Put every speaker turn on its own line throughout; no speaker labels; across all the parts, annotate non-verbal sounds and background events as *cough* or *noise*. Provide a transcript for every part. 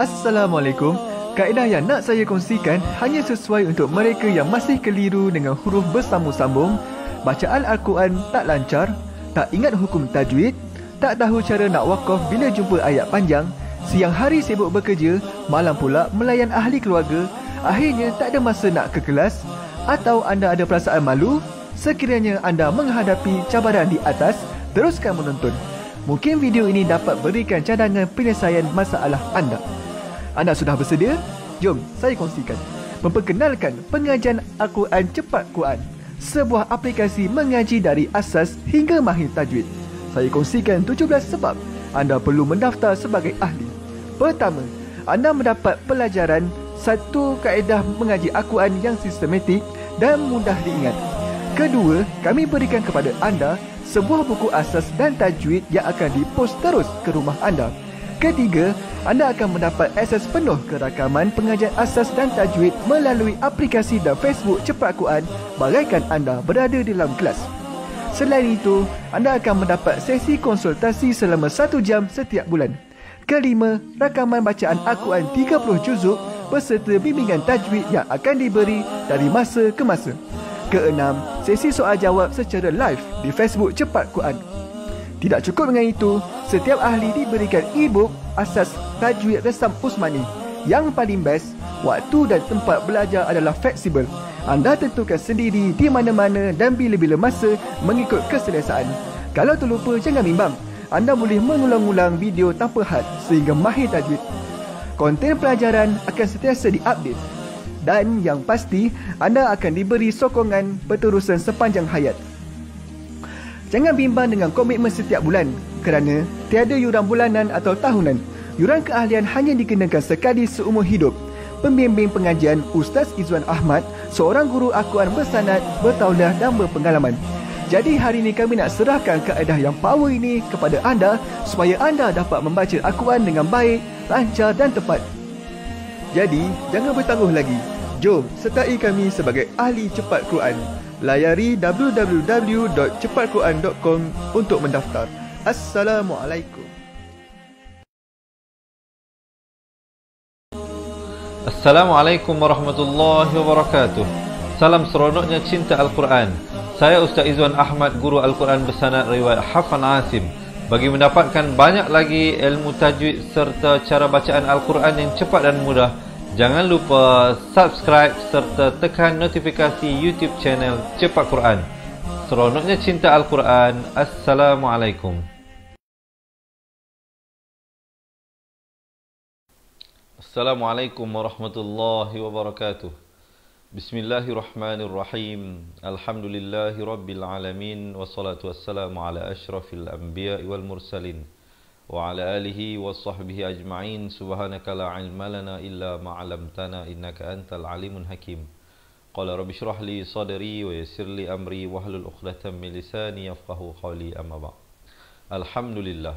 Assalamualaikum. Kaedah yang nak saya kongsikan hanya sesuai untuk mereka yang masih keliru dengan huruf bersambung-sambung, bacaan Al-Quran tak lancar, tak ingat hukum tajwid, tak tahu cara nak wakaf bila jumpa ayat panjang, siang hari sibuk bekerja, malam pula melayan ahli keluarga, akhirnya tak ada masa nak ke kelas, atau anda ada perasaan malu, sekiranya anda menghadapi cabaran di atas, teruskan menonton. Mungkin video ini dapat berikan cadangan penyelesaian masalah anda. Anda sudah bersedia? Jom saya kongsikan. Memperkenalkan pengajian Al-Quran Cepat Quran. Sebuah aplikasi mengaji dari asas hingga mahir tajwid. Saya kongsikan 17 sebab anda perlu mendaftar sebagai ahli. Pertama, anda mendapat pelajaran satu kaedah mengaji Al-Quran yang sistematik dan mudah diingat. Kedua, kami berikan kepada anda sebuah buku asas dan tajwid yang akan dipost terus ke rumah anda. Ketiga, anda akan mendapat akses penuh ke rakaman pengajian asas dan tajwid melalui aplikasi dan Facebook Cepat Quran bagaikan anda berada dalam kelas. Selain itu, anda akan mendapat sesi konsultasi selama satu jam setiap bulan. Kelima, rakaman bacaan Al-Quran 30 juzuk beserta bimbingan tajwid yang akan diberi dari masa ke masa. Keenam, sesi soal jawab secara live di Facebook Cepat Quran. Tidak cukup dengan itu, setiap ahli diberikan e-book asas tajwid resam Usmani. Yang paling best, waktu dan tempat belajar adalah fleksibel. Anda tentukan sendiri di mana-mana dan bila-bila masa mengikut keselesaan. Kalau terlupa, jangan bimbang. Anda boleh mengulang-ulang video tanpa had sehingga mahir tajwid. Konten pelajaran akan sentiasa diupdate. Dan yang pasti, anda akan diberi sokongan berterusan sepanjang hayat. Jangan bimbang dengan komitmen setiap bulan kerana tiada yuran bulanan atau tahunan. Yuran keahlian hanya dikenakan sekali seumur hidup. Pembimbing pengajian Ustaz Izwan Ahmad, seorang guru Al-Quran bersanad, bertaulah dan berpengalaman. Jadi hari ini kami nak serahkan kaedah yang power ini kepada anda supaya anda dapat membaca Al-Quran dengan baik, lancar dan tepat. Jadi, jangan bertangguh lagi. Jom sertai kami sebagai ahli cepat Quran. Layari www.cepatquran.com untuk mendaftar. Assalamualaikum.
Assalamualaikum warahmatullahi wabarakatuh. Salam seronoknya cinta Al-Quran. Saya Ustaz Izwan Ahmad, guru Al-Quran bersanad riwayat Hafan Asim. Bagi mendapatkan banyak lagi ilmu tajwid serta cara bacaan Al-Quran yang cepat dan mudah, Jangan lupa subscribe serta tekan notifikasi YouTube channel Cepat Quran. Seronoknya cinta Al-Quran. Assalamualaikum. Assalamualaikum warahmatullahi wabarakatuh. Bismillahirrahmanirrahim. Alhamdulillahi rabbil alamin. Wassalatu wassalamu ala ashrafil anbiya wal mursalin. وعلى آله وصحبه أجمعين سبحانك لا علم لنا إلا ما علمتنا إنك أنت العليم الحكيم قال رب اشرح لي صدري ويسر لي أمري واحلل عقدة من لساني يفقهوا قولي أما بعد الحمد لله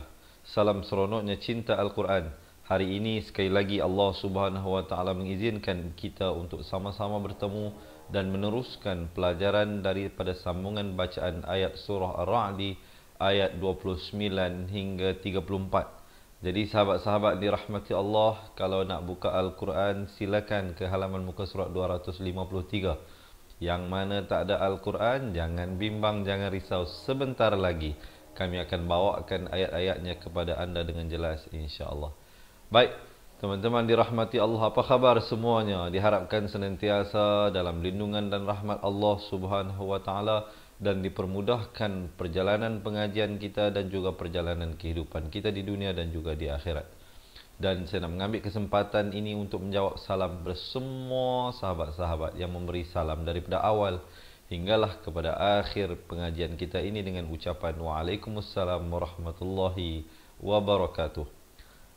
Salam seronoknya cinta Al-Quran Hari ini sekali lagi Allah Subhanahu Wa Taala mengizinkan kita untuk sama-sama bertemu dan meneruskan pelajaran daripada sambungan bacaan ayat surah Ar-Ra'di ayat 29 hingga 34. Jadi sahabat-sahabat dirahmati Allah, kalau nak buka Al-Quran silakan ke halaman muka surat 253. Yang mana tak ada Al-Quran, jangan bimbang, jangan risau. Sebentar lagi kami akan bawakan ayat-ayatnya kepada anda dengan jelas insya-Allah. Baik, teman-teman dirahmati Allah, apa khabar semuanya? Diharapkan senantiasa dalam lindungan dan rahmat Allah Subhanahu wa taala dan dipermudahkan perjalanan pengajian kita dan juga perjalanan kehidupan kita di dunia dan juga di akhirat. Dan saya nak mengambil kesempatan ini untuk menjawab salam bersemua sahabat-sahabat yang memberi salam daripada awal hinggalah kepada akhir pengajian kita ini dengan ucapan Waalaikumsalam warahmatullahi wabarakatuh.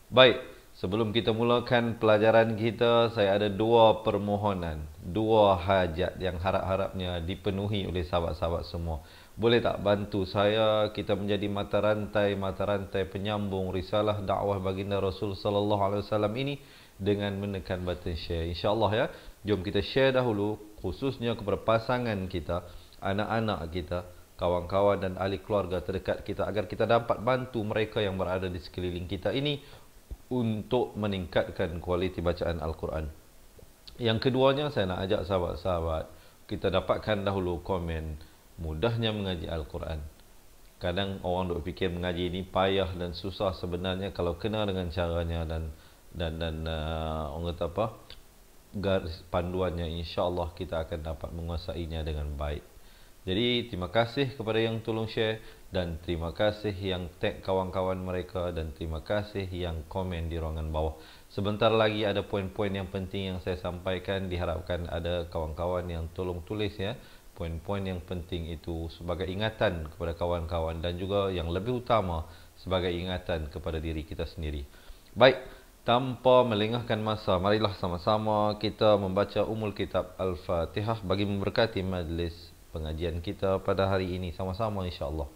Baik, Sebelum kita mulakan pelajaran kita, saya ada dua permohonan, dua hajat yang harap-harapnya dipenuhi oleh sahabat-sahabat semua. Boleh tak bantu saya kita menjadi mata rantai mata rantai penyambung risalah dakwah baginda Rasul sallallahu alaihi wasallam ini dengan menekan button share. Insya-Allah ya. Jom kita share dahulu khususnya kepada pasangan kita, anak-anak kita, kawan-kawan dan ahli keluarga terdekat kita agar kita dapat bantu mereka yang berada di sekeliling kita ini untuk meningkatkan kualiti bacaan Al-Quran. Yang keduanya saya nak ajak sahabat-sahabat kita dapatkan dahulu komen mudahnya mengaji Al-Quran. Kadang orang duk fikir mengaji ini payah dan susah sebenarnya kalau kena dengan caranya dan dan dan uh, orang kata apa garis panduannya insya-Allah kita akan dapat menguasainya dengan baik. Jadi terima kasih kepada yang tolong share dan terima kasih yang tag kawan-kawan mereka dan terima kasih yang komen di ruangan bawah. Sebentar lagi ada poin-poin yang penting yang saya sampaikan diharapkan ada kawan-kawan yang tolong tulis ya poin-poin yang penting itu sebagai ingatan kepada kawan-kawan dan juga yang lebih utama sebagai ingatan kepada diri kita sendiri. Baik, tanpa melengahkan masa, marilah sama-sama kita membaca umul kitab Al-Fatihah bagi memberkati majlis pengajian kita pada hari ini sama-sama insya-Allah.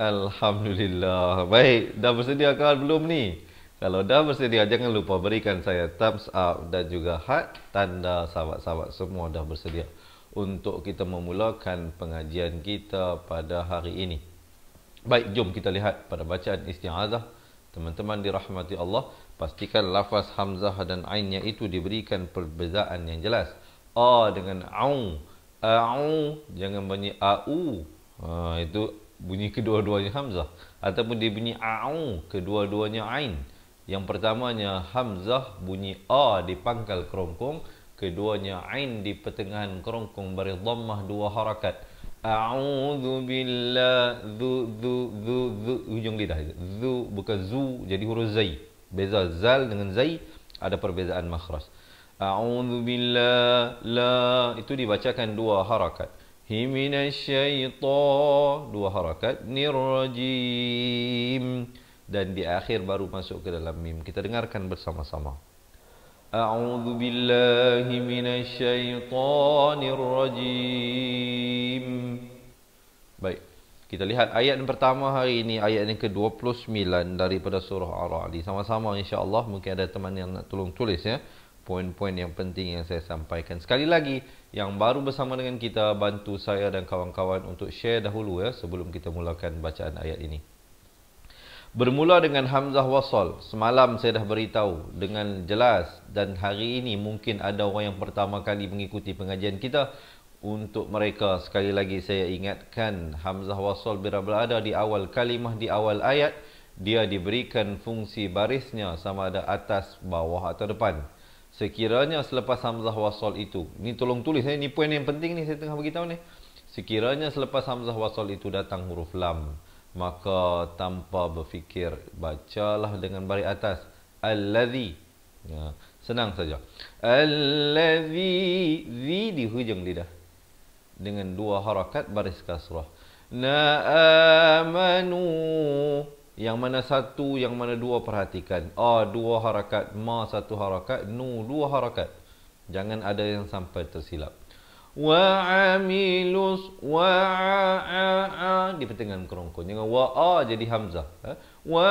Alhamdulillah. Baik, dah bersedia ke belum ni? Kalau dah bersedia, jangan lupa berikan saya thumbs up dan juga heart tanda sahabat-sahabat semua dah bersedia untuk kita memulakan pengajian kita pada hari ini. Baik, jom kita lihat pada bacaan isti'azah. Teman-teman dirahmati Allah, pastikan lafaz hamzah dan ainnya itu diberikan perbezaan yang jelas. A dengan au. Au jangan bunyi au Ha, itu bunyi kedua-duanya hamzah ataupun dia bunyi a'u kedua-duanya ain. Yang pertamanya hamzah bunyi a di pangkal kerongkong, keduanya ain di pertengahan kerongkong beri dhammah dua harakat. A'udzu billahi dzu dzu dzu hujung lidah. Dzu bukan zu jadi huruf zai. Beza zal dengan zai ada perbezaan makhraj. A'udzu billahi la itu dibacakan dua harakat himinasyaiton dua harakat. Nirrajim. Dan di akhir baru masuk ke dalam mim. Kita dengarkan bersama-sama. A'udzu billahi minasyaitonir rajim baik. Kita lihat ayat yang pertama hari ini. Ayat yang ke-29 daripada surah ar-ra'd. Sama-sama insya-Allah. Mungkin ada teman yang nak tolong tulis ya. Poin-poin yang penting yang saya sampaikan. Sekali lagi yang baru bersama dengan kita, bantu saya dan kawan-kawan untuk share dahulu ya sebelum kita mulakan bacaan ayat ini. Bermula dengan Hamzah Wasal. Semalam saya dah beritahu dengan jelas dan hari ini mungkin ada orang yang pertama kali mengikuti pengajian kita. Untuk mereka, sekali lagi saya ingatkan Hamzah Wasal bila berada di awal kalimah, di awal ayat, dia diberikan fungsi barisnya sama ada atas, bawah atau depan. Sekiranya selepas hamzah wasal itu, ni tolong tulis eh, ni poin yang penting ni saya tengah beritahu ni. Sekiranya selepas hamzah wasal itu datang huruf lam, maka tanpa berfikir bacalah dengan baris atas allazi. Ya, senang saja. Allazi zi di hujung lidah dengan dua harakat baris kasrah. Na amanu yang mana satu, yang mana dua perhatikan. A dua harakat, ma satu harakat, nu dua harakat. Jangan ada yang sampai tersilap. Wa amilus wa a di pertengahan kerongkong. Jangan wa a jadi hamzah. Ha? Wa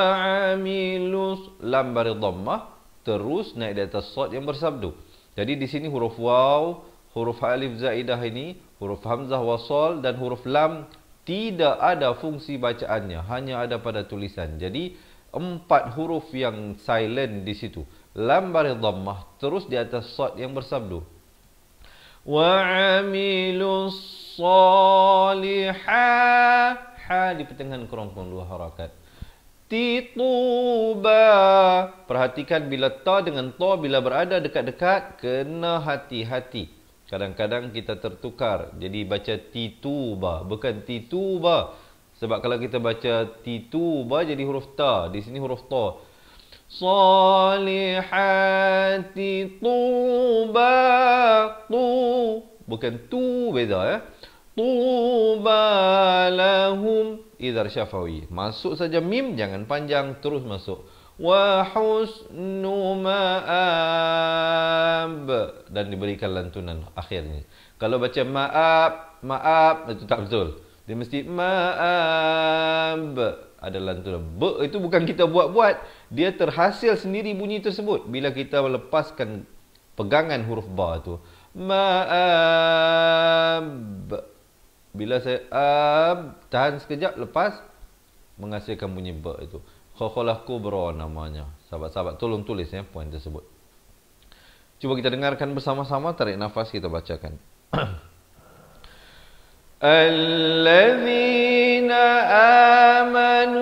amilus lam bari dhammah terus naik di atas sad yang bersabdu. Jadi di sini huruf waw, huruf alif zaidah ini, huruf hamzah wasal dan huruf lam tidak ada fungsi bacaannya hanya ada pada tulisan. Jadi empat huruf yang silent di situ. Lam bari dhammah terus di atas sad yang bersabdu. Wa amilus salihah ha di pertengahan kerongkong dua harakat. Tituba. Perhatikan bila ta dengan to bila berada dekat-dekat kena hati-hati. Kadang-kadang kita tertukar. Jadi baca tituba bukan tituba. Sebab kalau kita baca tituba jadi huruf ta. Di sini huruf ta. Salihati tuba tu bukan tu beza ya. Tuba lahum idhar syafawi. Masuk saja mim, jangan panjang, terus masuk. Husnu ma'ab. Dan diberikan lantunan akhirnya. Kalau baca ma'ab, ma'ab, itu tak betul. Dia mesti ma'ab. Ada lantunan. B itu bukan kita buat-buat. Dia terhasil sendiri bunyi tersebut. Bila kita melepaskan pegangan huruf ba itu. Ma'ab. Bila saya ab tahan sekejap lepas menghasilkan bunyi ba itu. Khokholah kubra namanya. Sahabat-sahabat tolong tulis ya poin tersebut. Cuba kita dengarkan bersama-sama tarik nafas kita bacakan. *clears throat* Amanu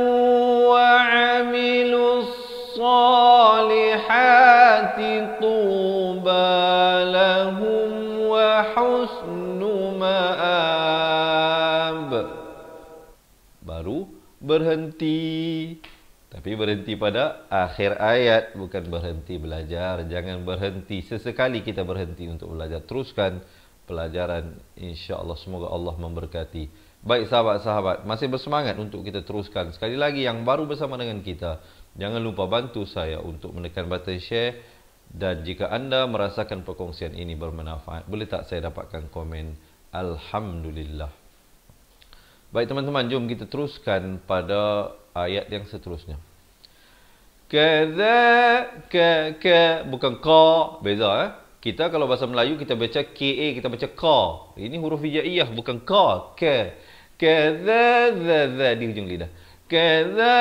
wa amilus salihati tuba lahum wa husnu ma'ab. berhenti. Tapi berhenti pada akhir ayat bukan berhenti belajar. Jangan berhenti sesekali kita berhenti untuk belajar. Teruskan pelajaran insya-Allah semoga Allah memberkati. Baik sahabat-sahabat, masih bersemangat untuk kita teruskan. Sekali lagi yang baru bersama dengan kita, jangan lupa bantu saya untuk menekan button share dan jika anda merasakan perkongsian ini bermanfaat, boleh tak saya dapatkan komen alhamdulillah. Baik teman-teman, jom kita teruskan pada ayat yang seterusnya. Kaza ka ka bukan ka beza eh. Kita kalau bahasa Melayu kita baca ka kita baca ka. Ini huruf hijaiyah bukan ka ka. Kaza za za di hujung lidah. Kadzalika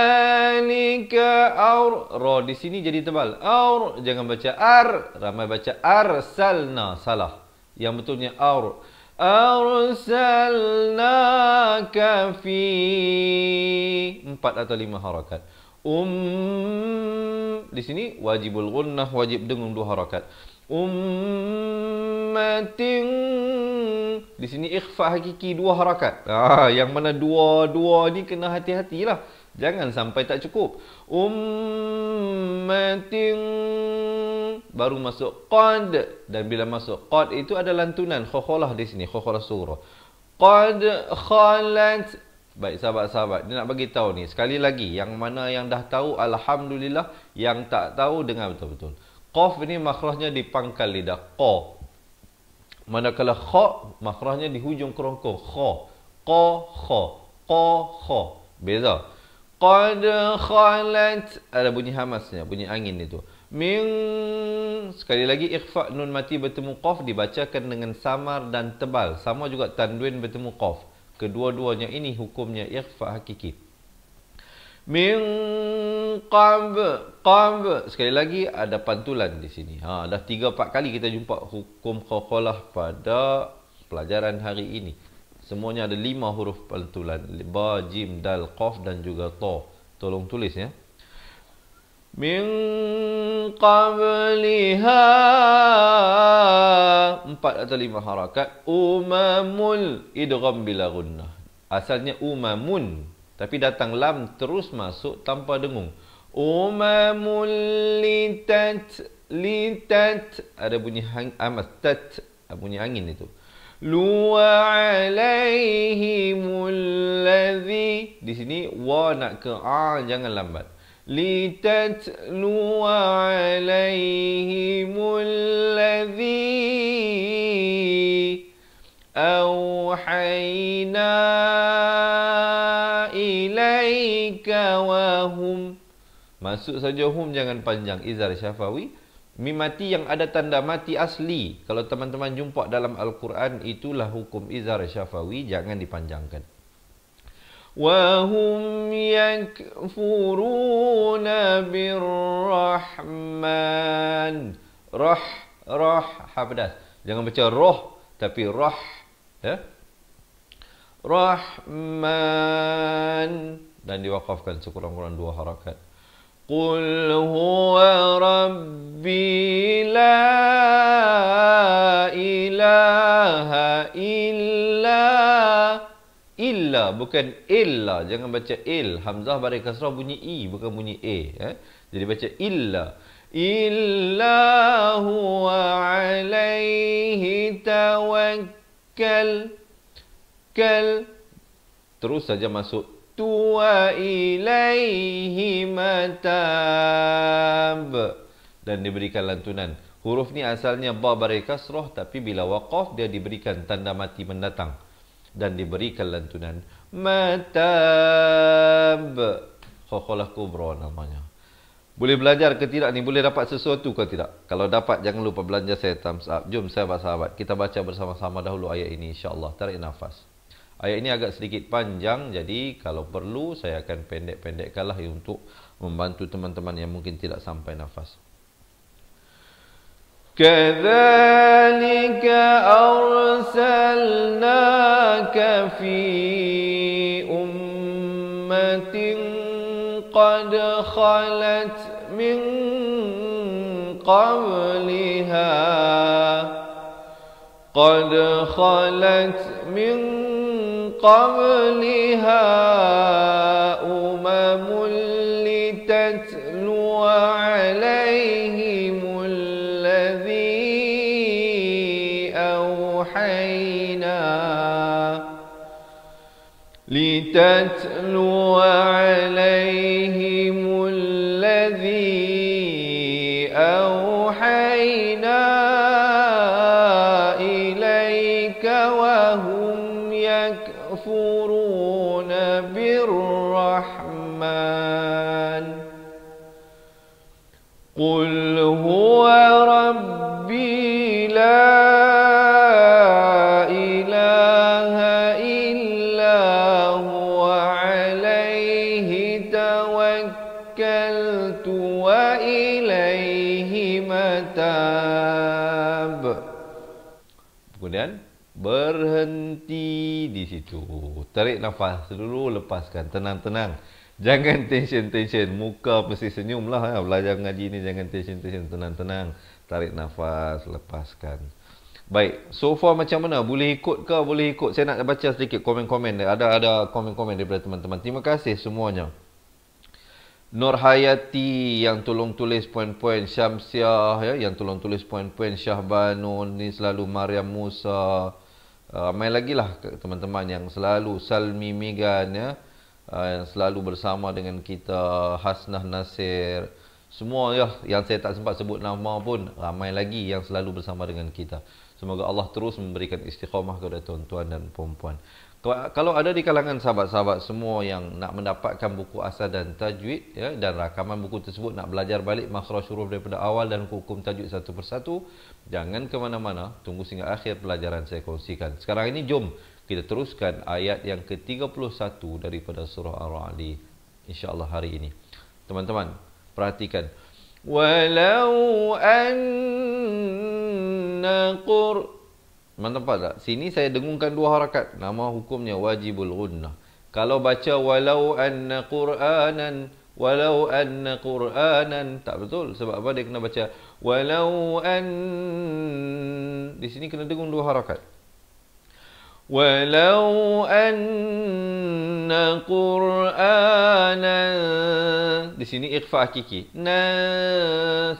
aur ra di sini jadi tebal. Aur jangan baca ar, ramai baca arsalna salah. Yang betulnya aur. Arsalnaka fi empat atau lima harakat. Um di sini wajibul gunnah wajib dengung dua harakat. Ummatin di sini ikhfa hakiki dua harakat. Ah yang mana dua-dua ni kena hati-hatilah. Jangan sampai tak cukup. Ummatin baru masuk qad dan bila masuk qad itu ada lantunan khokholah di sini khokholah surah. Qad khalat Baik sahabat-sahabat, dia nak bagi tahu ni sekali lagi yang mana yang dah tahu alhamdulillah, yang tak tahu dengar betul-betul. Qaf ini makhrajnya di pangkal lidah qa. Manakala kha makhrajnya di hujung kerongkong kha. Qa kha. Qa kha. Beza. Qad khalat ada bunyi hamasnya, bunyi angin itu. Min sekali lagi ikhfa nun mati bertemu qaf dibacakan dengan samar dan tebal. Sama juga tanwin bertemu qaf. Kedua-duanya ini hukumnya ikhfa hakiki. Min qab qab sekali lagi ada pantulan di sini. Ha dah 3 4 kali kita jumpa hukum qaqalah pada pelajaran hari ini. Semuanya ada lima huruf pantulan. Ba, jim, dal, qaf dan juga ta. Tolong tulis ya. Min qabliha empat atau lima harakat umamul idgham bila gunnah. Asalnya umamun tapi datang lam terus masuk tanpa dengung. Umamul litat litat ada bunyi hang amat tat bunyi angin itu. Luwa alaihimul ladzi. Di sini wa nak ke a jangan lambat. Alaihimul ladzi. Auhayna ilaika wa hum. Masuk saja hum jangan panjang. Izar syafawi. Mi mati yang ada tanda mati asli. Kalau teman-teman jumpa dalam Al-Quran, itulah hukum izar syafawi. Jangan dipanjangkan. Wahum yakfuruna birrahman. Rah, rah, habdas. Jangan baca roh, tapi rah. Ya? Rahman. dan diwakafkan sekurang-kurang dua harakat. Qul huwa rabbi la ilaha illa illa bukan illa. Jangan baca il. Hamzah bari kasrah bunyi i bukan bunyi a eh? jadi baca illa. Illa huwa alaihi tawakkal. Kal. Terus saja masuk. Wa ilaihi matab. Dan diberikan lantunan. Huruf ni asalnya ba bari kasrah tapi bila waqaf dia diberikan tanda mati mendatang dan diberikan lantunan. Matab. Khokholah kubra namanya. Boleh belajar ke tidak ni? Boleh dapat sesuatu ke tidak? Kalau dapat jangan lupa belanja saya thumbs up. Jom saya sahabat kita baca bersama-sama dahulu ayat ini insyaallah. Tarik nafas. Ayat ini agak sedikit panjang jadi kalau perlu saya akan pendek-pendekkanlah untuk membantu teman-teman yang mungkin tidak sampai nafas. كذلك أرسلناك في أمة قد خلت من قبلها قد خلت من قبلها أمم تتلو عليه Berhenti di situ. Tarik nafas dulu, lepaskan. Tenang-tenang. Jangan tension-tension. Muka mesti senyum lah. Ya. Belajar mengaji ni jangan tension-tension. Tenang-tenang. Tarik nafas, lepaskan. Baik, so far macam mana? Boleh ikut ke? Boleh ikut? Saya nak baca sedikit komen-komen. Ada ada komen-komen daripada teman-teman. Terima kasih semuanya. Nur Hayati yang tolong tulis poin-poin Syamsiah ya yang tolong tulis poin-poin Syah Banun ni selalu Maryam Musa ramai lagi lah teman-teman yang selalu Salmi Migan ya. Uh, yang selalu bersama dengan kita Hasnah Nasir. Semua ya yang saya tak sempat sebut nama pun ramai lagi yang selalu bersama dengan kita. Semoga Allah terus memberikan istiqamah kepada tuan-tuan dan puan-puan kalau ada di kalangan sahabat-sahabat semua yang nak mendapatkan buku asal dan tajwid ya, dan rakaman buku tersebut nak belajar balik makhraj huruf daripada awal dan hukum tajwid satu persatu jangan ke mana-mana. Tunggu sehingga akhir pelajaran saya kongsikan. Sekarang ini jom kita teruskan ayat yang ke-31 daripada surah Ar-Ra'd insyaallah hari ini. Teman-teman perhatikan. Walau anna qur Nampak tak? Sini saya dengungkan dua harakat. Nama hukumnya wajibul gunnah. Kalau baca walau anna qur'anan walau anna qur'anan tak betul sebab apa dia kena baca walau an di sini kena dengung dua harakat. Walau anna qur'anan di sini ikhfa hakiki. Na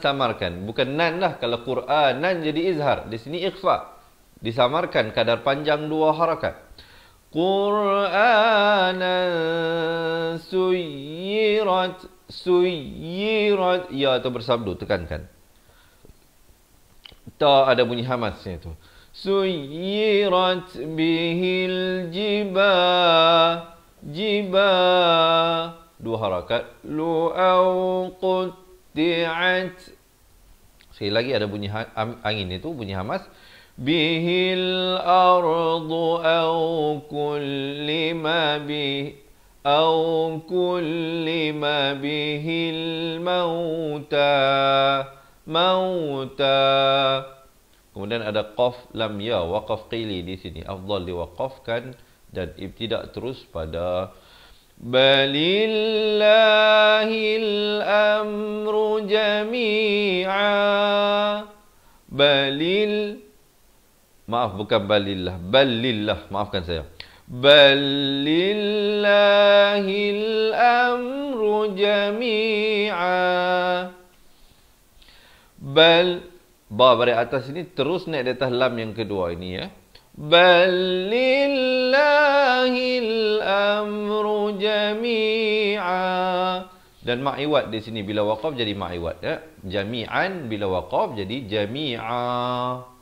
samarkan bukan nan lah kalau qur'anan jadi izhar. Di sini ikhfa disamarkan kadar panjang dua harakat. Qur'anan suyirat suyirat. Ya atau bersabdu tekankan. Ta ada bunyi hamasnya tu. Suyirat bihil jiba jiba. Dua harakat. Lu au qutti'at sekali lagi ada bunyi ha-, angin itu bunyi hamas به الأرض أو كل ما به أو كل ما به الموتى موتى Kemudian ada qaf lam ya waqaf qili di sini afdal diwaqafkan dan ibtidak terus pada balillahil amru jami'a balil maaf bukan balillah. Balillah. Maafkan saya. Balillahil amru jami'a. Bal ba dari atas ini terus naik di atas lam yang kedua ini ya. Balillahil amru jami'a. Dan ma'iwat di sini bila waqaf jadi ma'iwat ya. Jami'an bila waqaf jadi jami'a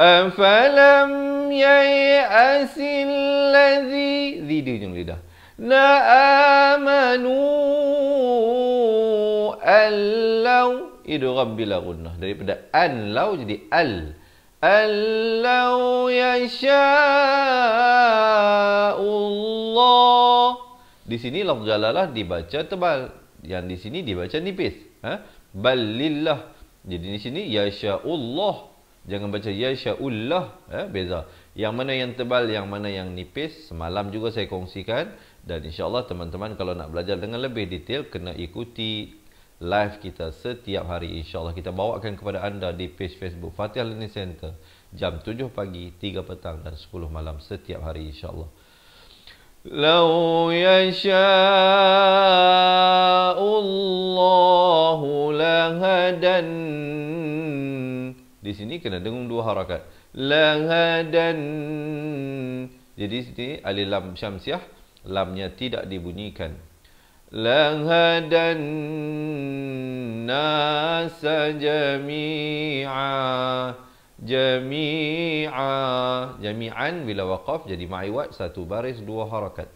afalam yai'asil ladzi zi di ujung lidah. na amanu allau idgham bila gunnah daripada an lau jadi al allau yasha Allah di sini lafaz jalalah dibaca tebal. Yang di sini dibaca nipis. Ha? Balillah jadi di sini yasha'ullah jangan baca yasha'ullah ha beza yang mana yang tebal yang mana yang nipis semalam juga saya kongsikan dan insyaallah teman-teman kalau nak belajar dengan lebih detail kena ikuti live kita setiap hari insyaallah kita bawakan kepada anda di page Facebook Fatihah Learning Center jam 7 pagi 3 petang dan 10 malam setiap hari insyaallah لو يشاء الله لهدن di sini kena dengung dua harakat. Lahadan jadi sini alif lam syamsiah lamnya tidak dibunyikan. Lahadan nasa jami'a. Jami'a. Jami'an bila waqaf jadi ma'iwat satu baris dua harakat.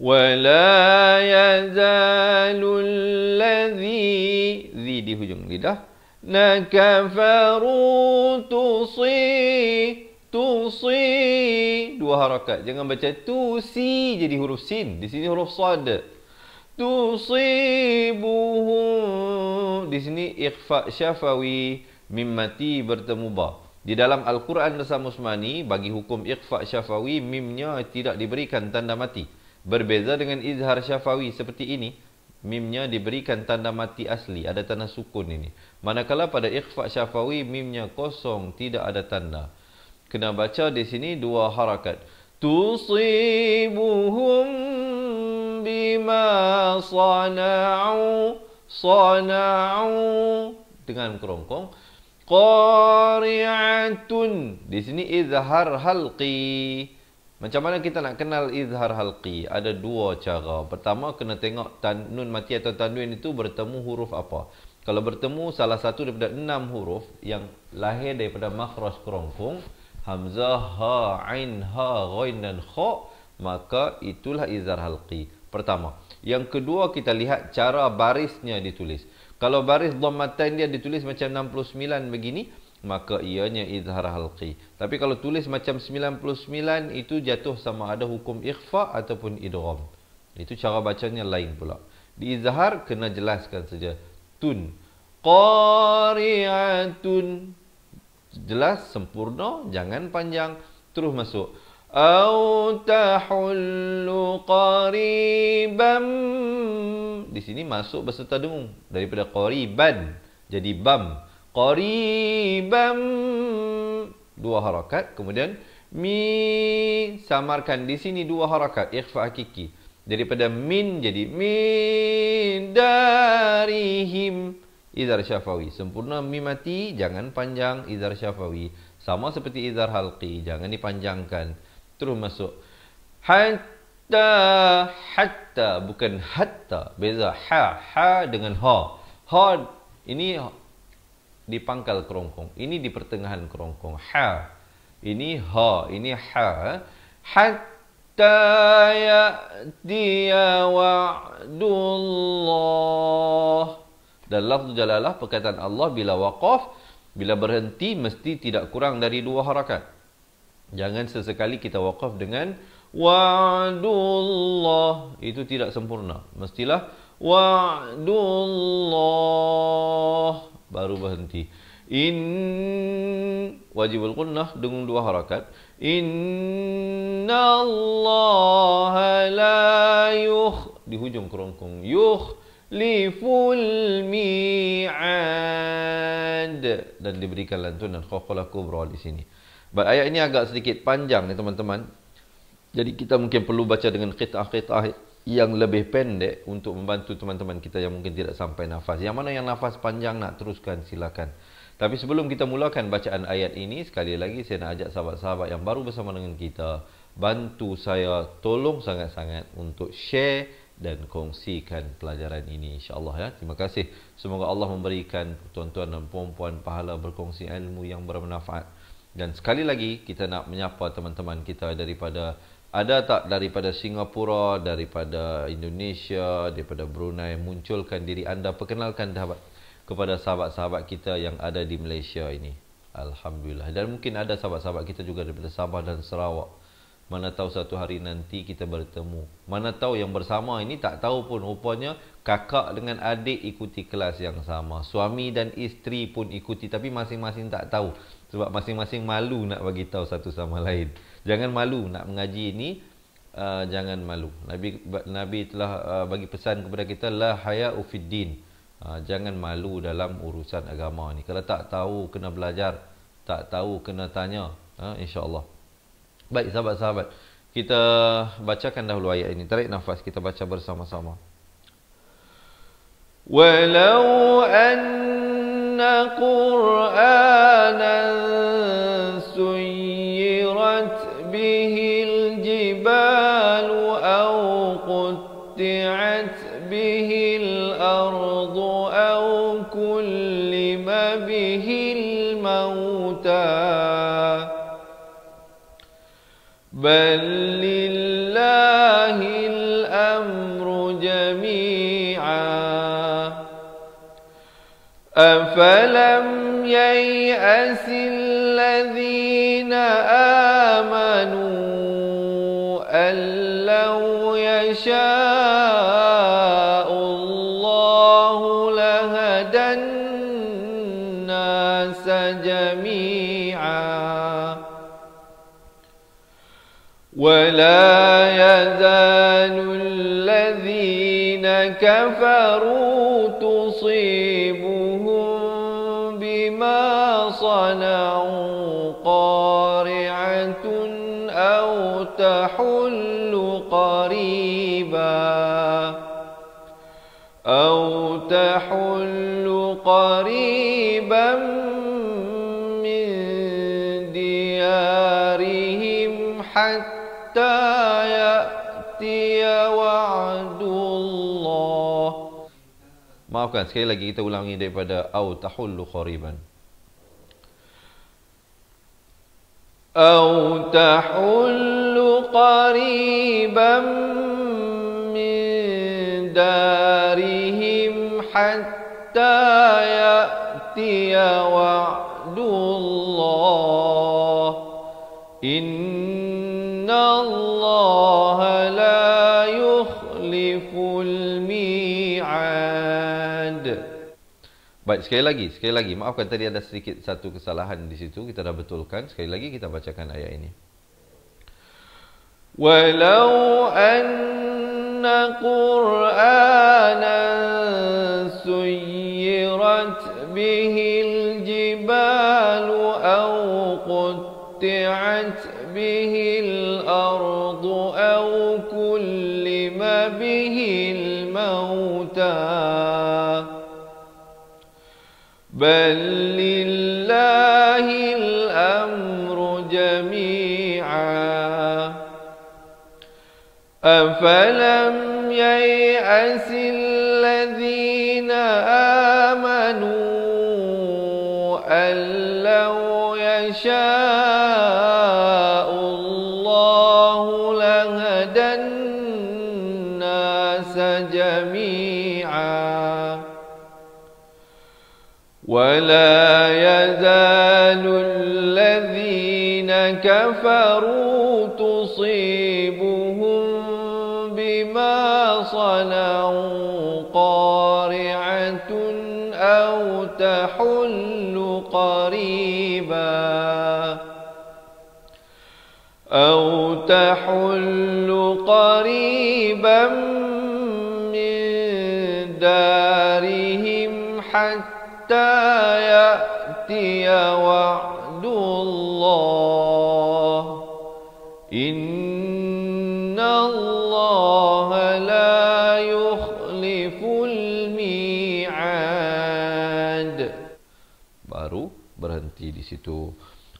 Wala yazalu alladhi zi di hujung lidah nakafaru tusi tusi. Dua harakat. Jangan baca tusi jadi huruf sin. Di sini huruf sad. Tusibuhu. Di sini ikhfa syafawi mim mati bertemu ba. Di dalam Al-Quran Nasa Musmani, bagi hukum ikhfa syafawi, mimnya tidak diberikan tanda mati. Berbeza dengan izhar syafawi seperti ini, mimnya diberikan tanda mati asli, ada tanda sukun ini. Manakala pada ikhfa syafawi, mimnya kosong, tidak ada tanda. Kena baca di sini dua harakat. Tusibuhum bima sana'u sana'u dengan kerongkong qari'atun di sini izhar halqi macam mana kita nak kenal izhar halqi? Ada dua cara. Pertama kena tengok tan nun mati atau tanwin itu bertemu huruf apa. Kalau bertemu salah satu daripada enam huruf yang lahir daripada makhraj kerongkong hamzah ha ain ha ghain dan kha maka itulah izhar halqi. Pertama. Yang kedua kita lihat cara barisnya ditulis. Kalau baris dhammatan dia ditulis macam 69 begini, maka ianya izhar halqi. Tapi kalau tulis macam 99 itu jatuh sama ada hukum ikhfa ataupun idgham. Itu cara bacanya lain pula. Di izhar kena jelaskan saja. Tun. Qari'atun. Jelas, sempurna, jangan panjang. Terus masuk. Au tahullu qariban di sini masuk beserta dengung daripada qariban jadi bam qariban dua harakat kemudian mi samarkan di sini dua harakat ikhfa hakiki. Daripada min jadi min darihim. Izar syafawi sempurna mi mati jangan panjang izar syafawi. Sama seperti izar halqi jangan dipanjangkan. Terus masuk. Hatta hatta bukan hatta. Beza ha ha dengan ha. Ha ini di pangkal kerongkong. Ini di pertengahan kerongkong. Ha. Ini ha. Ini ha. Hatta ya dia wa'dullah. Dan lafzu jalalah perkataan Allah bila waqaf bila berhenti mesti tidak kurang dari dua harakat. Jangan sesekali kita wakaf dengan wa'dullah. Itu tidak sempurna. Mestilah wa'dullah. Baru berhenti. In wajibul qunnah dengan dua harakat. Inna Allah la hujung kerongkong yukhliful mi'ad dan diberikan lantunan khaqala kubra di sini. But ayat ini agak sedikit panjang ni teman-teman. Jadi kita mungkin perlu baca dengan qita'ah-qita'ah yang lebih pendek untuk membantu teman-teman kita yang mungkin tidak sampai nafas. Yang mana yang nafas panjang nak teruskan silakan. Tapi sebelum kita mulakan bacaan ayat ini, sekali lagi saya nak ajak sahabat-sahabat yang baru bersama dengan kita, bantu saya tolong sangat-sangat untuk share dan kongsikan pelajaran ini insya-Allah ya. Terima kasih. Semoga Allah memberikan tuan-tuan dan puan-puan pahala berkongsi ilmu yang bermanfaat. Dan sekali lagi kita nak menyapa teman-teman kita daripada ada tak daripada Singapura, daripada Indonesia, daripada Brunei munculkan diri anda perkenalkan sahabat kepada sahabat-sahabat kita yang ada di Malaysia ini. Alhamdulillah. Dan mungkin ada sahabat-sahabat kita juga daripada Sabah dan Sarawak. Mana tahu satu hari nanti kita bertemu. Mana tahu yang bersama ini tak tahu pun rupanya kakak dengan adik ikuti kelas yang sama. Suami dan isteri pun ikuti tapi masing-masing tak tahu. Sebab masing-masing malu nak bagi tahu satu sama lain. Jangan malu nak mengaji ini. Uh, jangan malu. Nabi Nabi telah uh, bagi pesan kepada kita la haya'u fid din. Ha, jangan malu dalam urusan agama ni. Kalau tak tahu kena belajar, tak tahu kena tanya, ha, insya-Allah. Baik sahabat-sahabat, kita bacakan dahulu ayat ini. Tarik nafas kita baca bersama-sama. Walau anna Qur'anan suyirat بل لله الأمر جميعا أفلم ييأس الذين آمنوا أن لو يشاء ولا يزال الذين كفروا Maafkan sekali lagi kita ulangi daripada au tahullu qariban au tahullu qariban min darihim hatta ya'ti wa'dullah in الله Baik, sekali lagi, sekali lagi. Maafkan tadi ada sedikit satu kesalahan di situ. Kita dah betulkan. Sekali lagi kita bacakan ayat ini. Walau anna Qur'anan suyirat bihil jibalu au qutti'at به بل لله الأمر جميعا. أفلم ييأس الذين آمنوا أن لو يشاء ولا يزال الذين كفروا تصيبهم بما صنعوا قارعة أو تحل قريبا أو تحل قريبا من دارهم حتى يأتي وعد الله إن الله لا يخلف الميعاد baru berhenti di situ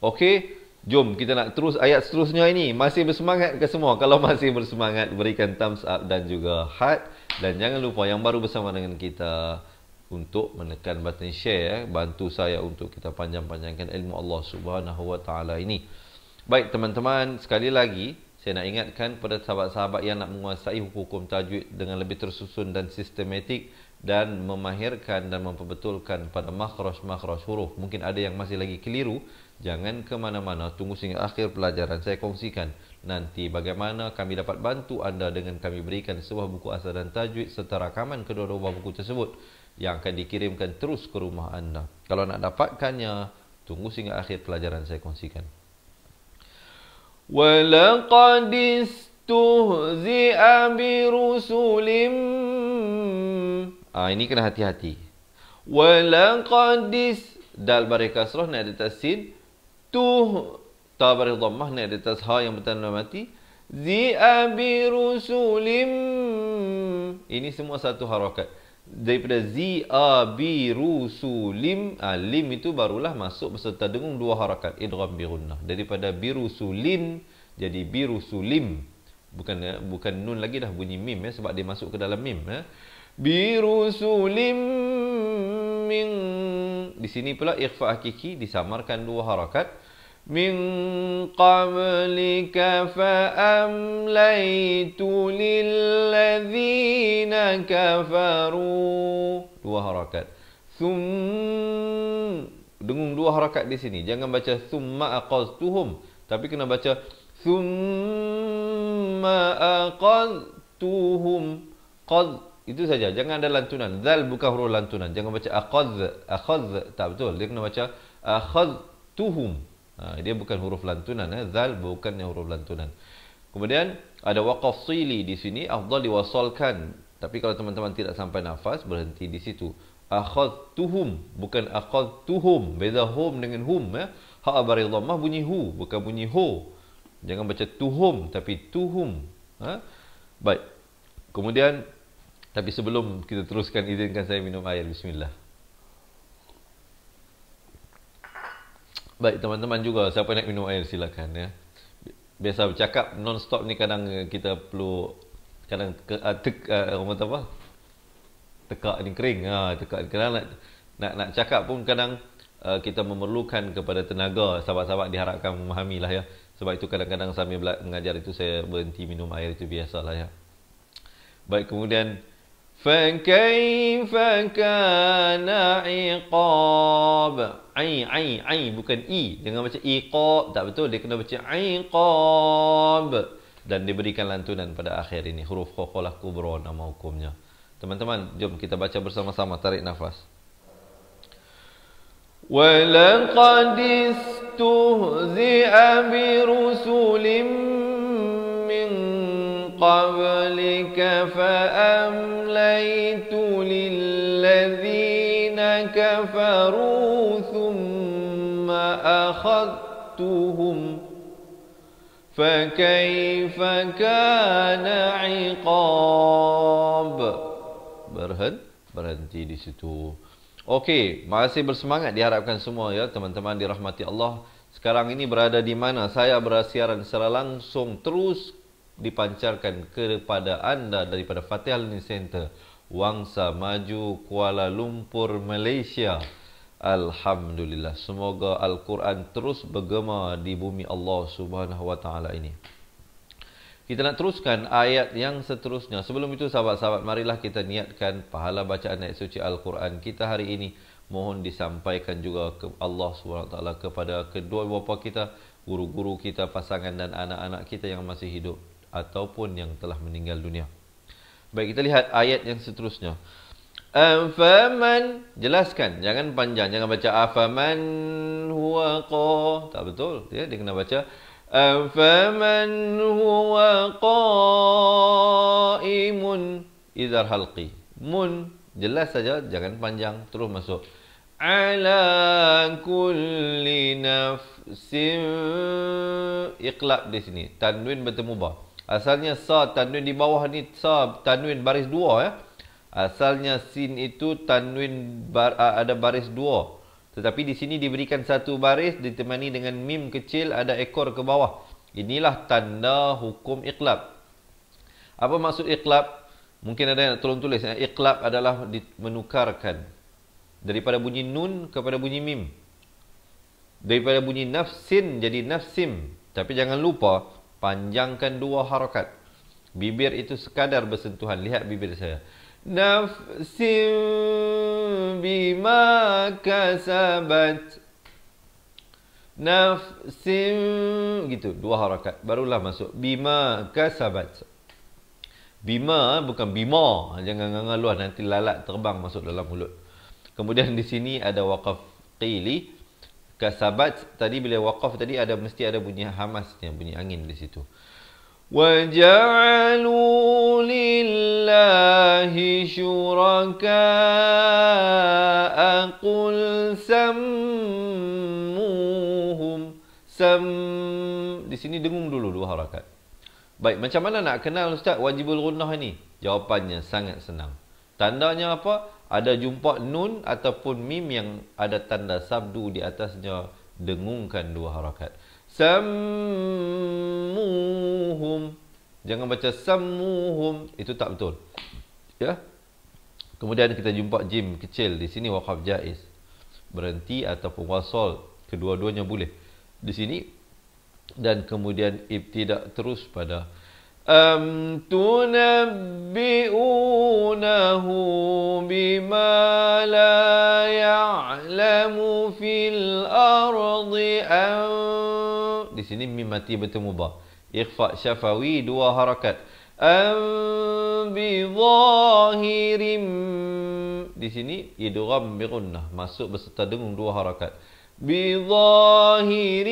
okey Jom kita nak terus ayat seterusnya ini. Masih bersemangat ke semua? Kalau masih bersemangat, berikan thumbs up dan juga heart. Dan jangan lupa yang baru bersama dengan kita untuk menekan button share. Eh. Bantu saya untuk kita panjang-panjangkan ilmu Allah subhanahu wa ta'ala ini. Baik teman-teman, sekali lagi saya nak ingatkan pada sahabat-sahabat yang nak menguasai hukum-hukum tajwid dengan lebih tersusun dan sistematik dan memahirkan dan memperbetulkan pada makhraj-makhraj huruf. Mungkin ada yang masih lagi keliru. Jangan ke mana-mana, tunggu sehingga akhir pelajaran. Saya kongsikan nanti bagaimana kami dapat bantu anda dengan kami berikan sebuah buku asal dan tajwid serta rakaman kedua-dua buku tersebut yang akan dikirimkan terus ke rumah anda. Kalau nak dapatkannya, tunggu sehingga akhir pelajaran saya kongsikan. وَلَقَدِ اسْتُهْزِئَ بِرُسُلٍ Ah ini kena hati-hati. Walaqadis dal baris kasrah nak ada tasin tuh ta baris dhammah nak ada tas ha yang bertanda mati zi abi rusulim ini semua satu harakat daripada zi abi rusulim ah, lim itu barulah masuk beserta dengung dua harakat. Idgham bi gunnah daripada birusulin jadi birusulim bukan eh, bukan nun lagi dah bunyi mim ya sebab dia masuk ke dalam mim ya birusulim min. Di sini pula ikhfa hakiki disamarkan dua harakat fa amlaytu lil ladzina kafaru dua harakat thum dengung dua harakat di sini jangan baca thumma aqaztuhum tapi kena baca thumma aqaztuhum qad itu saja. Jangan ada lantunan. Zal bukan huruf lantunan. Jangan baca akhadz. Akhadz. Tak betul. Dia kena baca akhadtuhum. Ha, dia bukan huruf lantunan. Eh. Zal bukannya huruf lantunan. Kemudian ada waqaf sili di sini. Afdal diwasalkan. Tapi kalau teman-teman tidak sampai nafas, berhenti di situ. Akhadtuhum. Bukan akhadtuhum. Beza hum dengan hum. Eh. Ha abari dhammah bunyi hu. Bukan bunyi ho. Jangan baca tuhum. Tapi tuhum. Ha? Baik. Kemudian tapi sebelum kita teruskan izinkan saya minum air bismillah. Baik teman-teman juga siapa nak minum air silakan ya. Biasa bercakap non stop ni kadang kita perlu kadang ke, uh, tek uh, orang kata apa? Tekak ni kering. Ha tekak kadang nak nak nak cakap pun kadang uh, kita memerlukan kepada tenaga sahabat-sahabat diharapkan memahami lah ya. Sebab itu kadang-kadang sambil mengajar itu saya berhenti minum air itu biasalah ya. Baik kemudian فكيف كان عقاب ai ai ai bukan i jangan baca iqab tak betul dia kena baca iqab dan diberikan lantunan pada akhir ini huruf qaqalah kubra nama hukumnya teman-teman jom kita baca bersama-sama tarik nafas ولقد استهزئ برسل من قبلك فأمليت للذين كفروا ثم أخذتهم فكيف كان عقاب berhenti berhenti di situ Okey, masih bersemangat diharapkan semua ya teman-teman dirahmati Allah. Sekarang ini berada di mana? Saya bersiaran secara langsung terus dipancarkan kepada anda daripada Fatih Learning Center Wangsa Maju Kuala Lumpur Malaysia. Alhamdulillah. Semoga Al-Quran terus bergema di bumi Allah Subhanahu Wa Taala ini. Kita nak teruskan ayat yang seterusnya. Sebelum itu sahabat-sahabat marilah kita niatkan pahala bacaan ayat suci Al-Quran kita hari ini. Mohon disampaikan juga ke Allah SWT kepada kedua bapa kita, guru-guru kita, pasangan dan anak-anak kita yang masih hidup ataupun yang telah meninggal dunia. Baik kita lihat ayat yang seterusnya. Afaman jelaskan jangan panjang jangan baca afaman huwa qa tak betul ya dia kena baca afaman huwa qaimun idhar halqi mun Jelas saja jangan panjang terus masuk. Ala kulli nafsin iqlab di sini. Tanwin bertemu ba. Asalnya sa tanwin di bawah ni sa tanwin baris dua ya. Asalnya sin itu tanwin bar, ada baris dua. Tetapi di sini diberikan satu baris ditemani dengan mim kecil ada ekor ke bawah. Inilah tanda hukum iqlab. Apa maksud iqlab? Mungkin ada yang tolong tulis. Iqlab adalah menukarkan daripada bunyi nun kepada bunyi mim. Daripada bunyi nafsin jadi nafsim. Tapi jangan lupa panjangkan dua harakat. Bibir itu sekadar bersentuhan. Lihat bibir saya. Nafsim bima kasabat. Nafsim gitu dua harakat barulah masuk bima kasabat. Bima bukan bima. Jangan ngaluh nanti lalat terbang masuk dalam mulut. Kemudian di sini ada waqaf qili Kasabat tadi bila waqaf tadi ada mesti ada bunyi hamasnya, bunyi angin di situ. وَجَعَلُوا لِلَّهِ شُرَكَاءَ قُلْ سَمُّوهُمْ Sam di sini dengung dulu dua harakat. Baik, macam mana nak kenal Ustaz wajibul gunnah ni? Jawapannya sangat senang. Tandanya apa? Ada jumpa nun ataupun mim yang ada tanda sabdu di atasnya dengungkan dua harakat. Sammuhum. Jangan baca sammuhum. Itu tak betul. Ya. Kemudian kita jumpa jim kecil. Di sini wakaf jais. Berhenti ataupun wasol. Kedua-duanya boleh. Di sini dan kemudian ibtidak terus pada am tunabbi'unahu bima la ya'lamu fil ardi am di sini mim mati bertemu ba ikhfa syafawi dua harakat. am bi zahirim di sini idgham bi masuk beserta dengung dua harakat بظاهر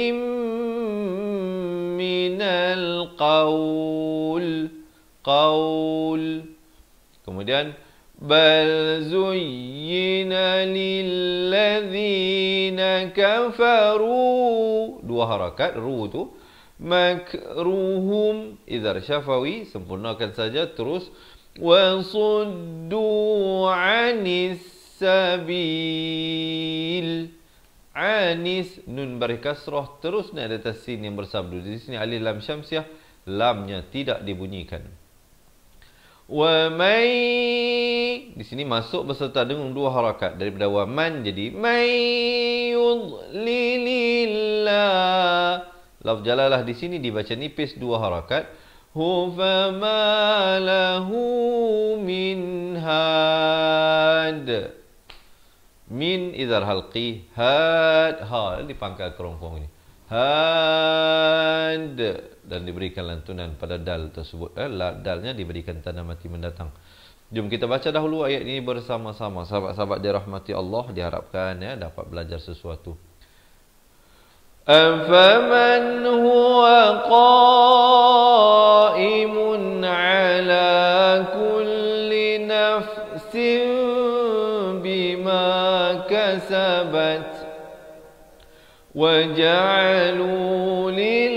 من القول قول kemudian بل زين للذين كفروا dua harakat ru tu makruhum idhar syafawi sempurnakan saja terus wasuddu anis sabil anis nun baris kasrah terus naik atas sin yang bersabdu. Di sini alif lam syamsiah lamnya tidak dibunyikan. Wa may di sini masuk beserta dengan dua harakat. Daripada wa man jadi may yudlilillah lafz jalalah di sini dibaca nipis dua harakat. Hu fa ma lahu min had min idhar halqi had ha di pangkal kerongkong ini. Had dan diberikan lantunan pada dal tersebut. Eh, dalnya diberikan tanda mati mendatang. Jom kita baca dahulu ayat ini bersama-sama. Sahabat-sahabat dirahmati Allah diharapkan ya dapat belajar sesuatu. Afaman huwa qaimun ala وجعلوا لله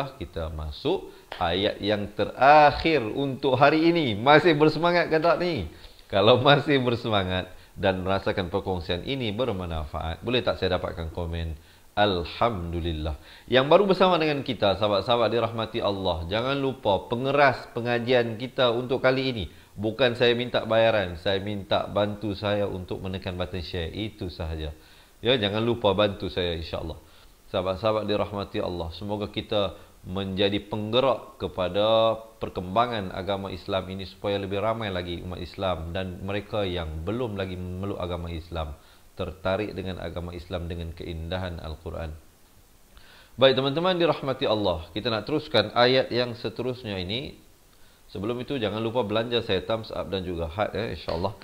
barulah kita masuk ayat yang terakhir untuk hari ini. Masih bersemangat ke tak ni? Kalau masih bersemangat, dan merasakan perkongsian ini bermanfaat. Boleh tak saya dapatkan komen? Alhamdulillah. Yang baru bersama dengan kita, sahabat-sahabat dirahmati Allah. Jangan lupa pengeras pengajian kita untuk kali ini. Bukan saya minta bayaran, saya minta bantu saya untuk menekan button share. Itu sahaja. Ya, jangan lupa bantu saya insya-Allah. Sahabat-sahabat dirahmati Allah, semoga kita menjadi penggerak kepada perkembangan agama Islam ini supaya lebih ramai lagi umat Islam dan mereka yang belum lagi memeluk agama Islam tertarik dengan agama Islam dengan keindahan Al-Quran. Baik teman-teman dirahmati Allah, kita nak teruskan ayat yang seterusnya ini. Sebelum itu jangan lupa belanja saya thumbs up dan juga heart ya insya-Allah.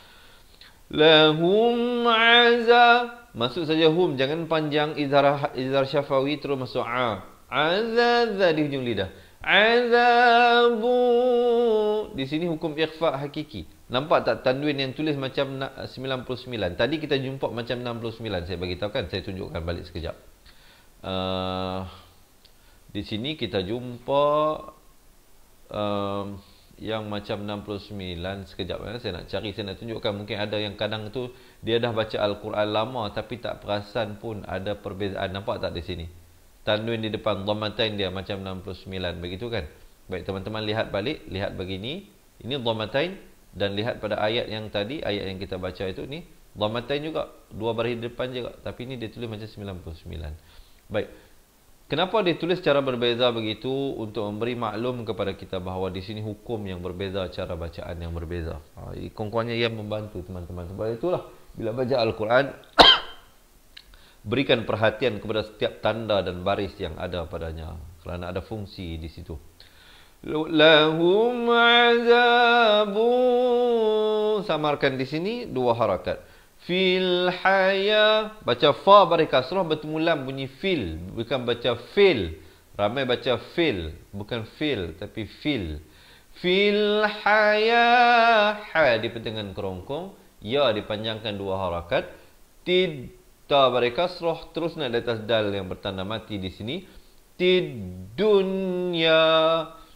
Lahum azab Masuk saja hum jangan panjang izhar izhar syafawi terus masuk a. Azza di hujung lidah. Azabu. Di sini hukum ikhfa hakiki. Nampak tak tanwin yang tulis macam 99. Tadi kita jumpa macam 69. Saya bagi tahu kan, saya tunjukkan balik sekejap. Uh, di sini kita jumpa uh, yang macam 69 sekejap eh. saya nak cari saya nak tunjukkan mungkin ada yang kadang tu dia dah baca al-Quran lama tapi tak perasan pun ada perbezaan nampak tak di sini tanwin di depan dhammatain dia macam 69 begitu kan? Baik teman-teman lihat balik. Lihat begini. Ini dhammatain. Dan lihat pada ayat yang tadi ayat yang kita baca itu ni dhammatain juga. Dua baris di depan juga. Tapi ini dia tulis macam 99 baik. Kenapa dia tulis cara berbeza begitu? Untuk memberi maklum kepada kita bahawa di sini hukum yang berbeza, cara bacaan yang berbeza. Ha, Kongkuannya yang membantu teman-teman. Sebab itulah bila baca Al-Quran, berikan perhatian kepada setiap tanda dan baris yang ada padanya. Kerana ada fungsi di situ. Lahum azabu. Samarkan di sini dua harakat. Fil haya. Baca fa bari kasrah bertemu lam bunyi fil. Bukan baca fil. Ramai baca fil. Bukan fil tapi fil. Fil haya. Ha di pertengahan kerongkong. Ya dipanjangkan dua harakat. Tid ta bari kasrah terus naik di atas dal yang bertanda mati di sini tid dunya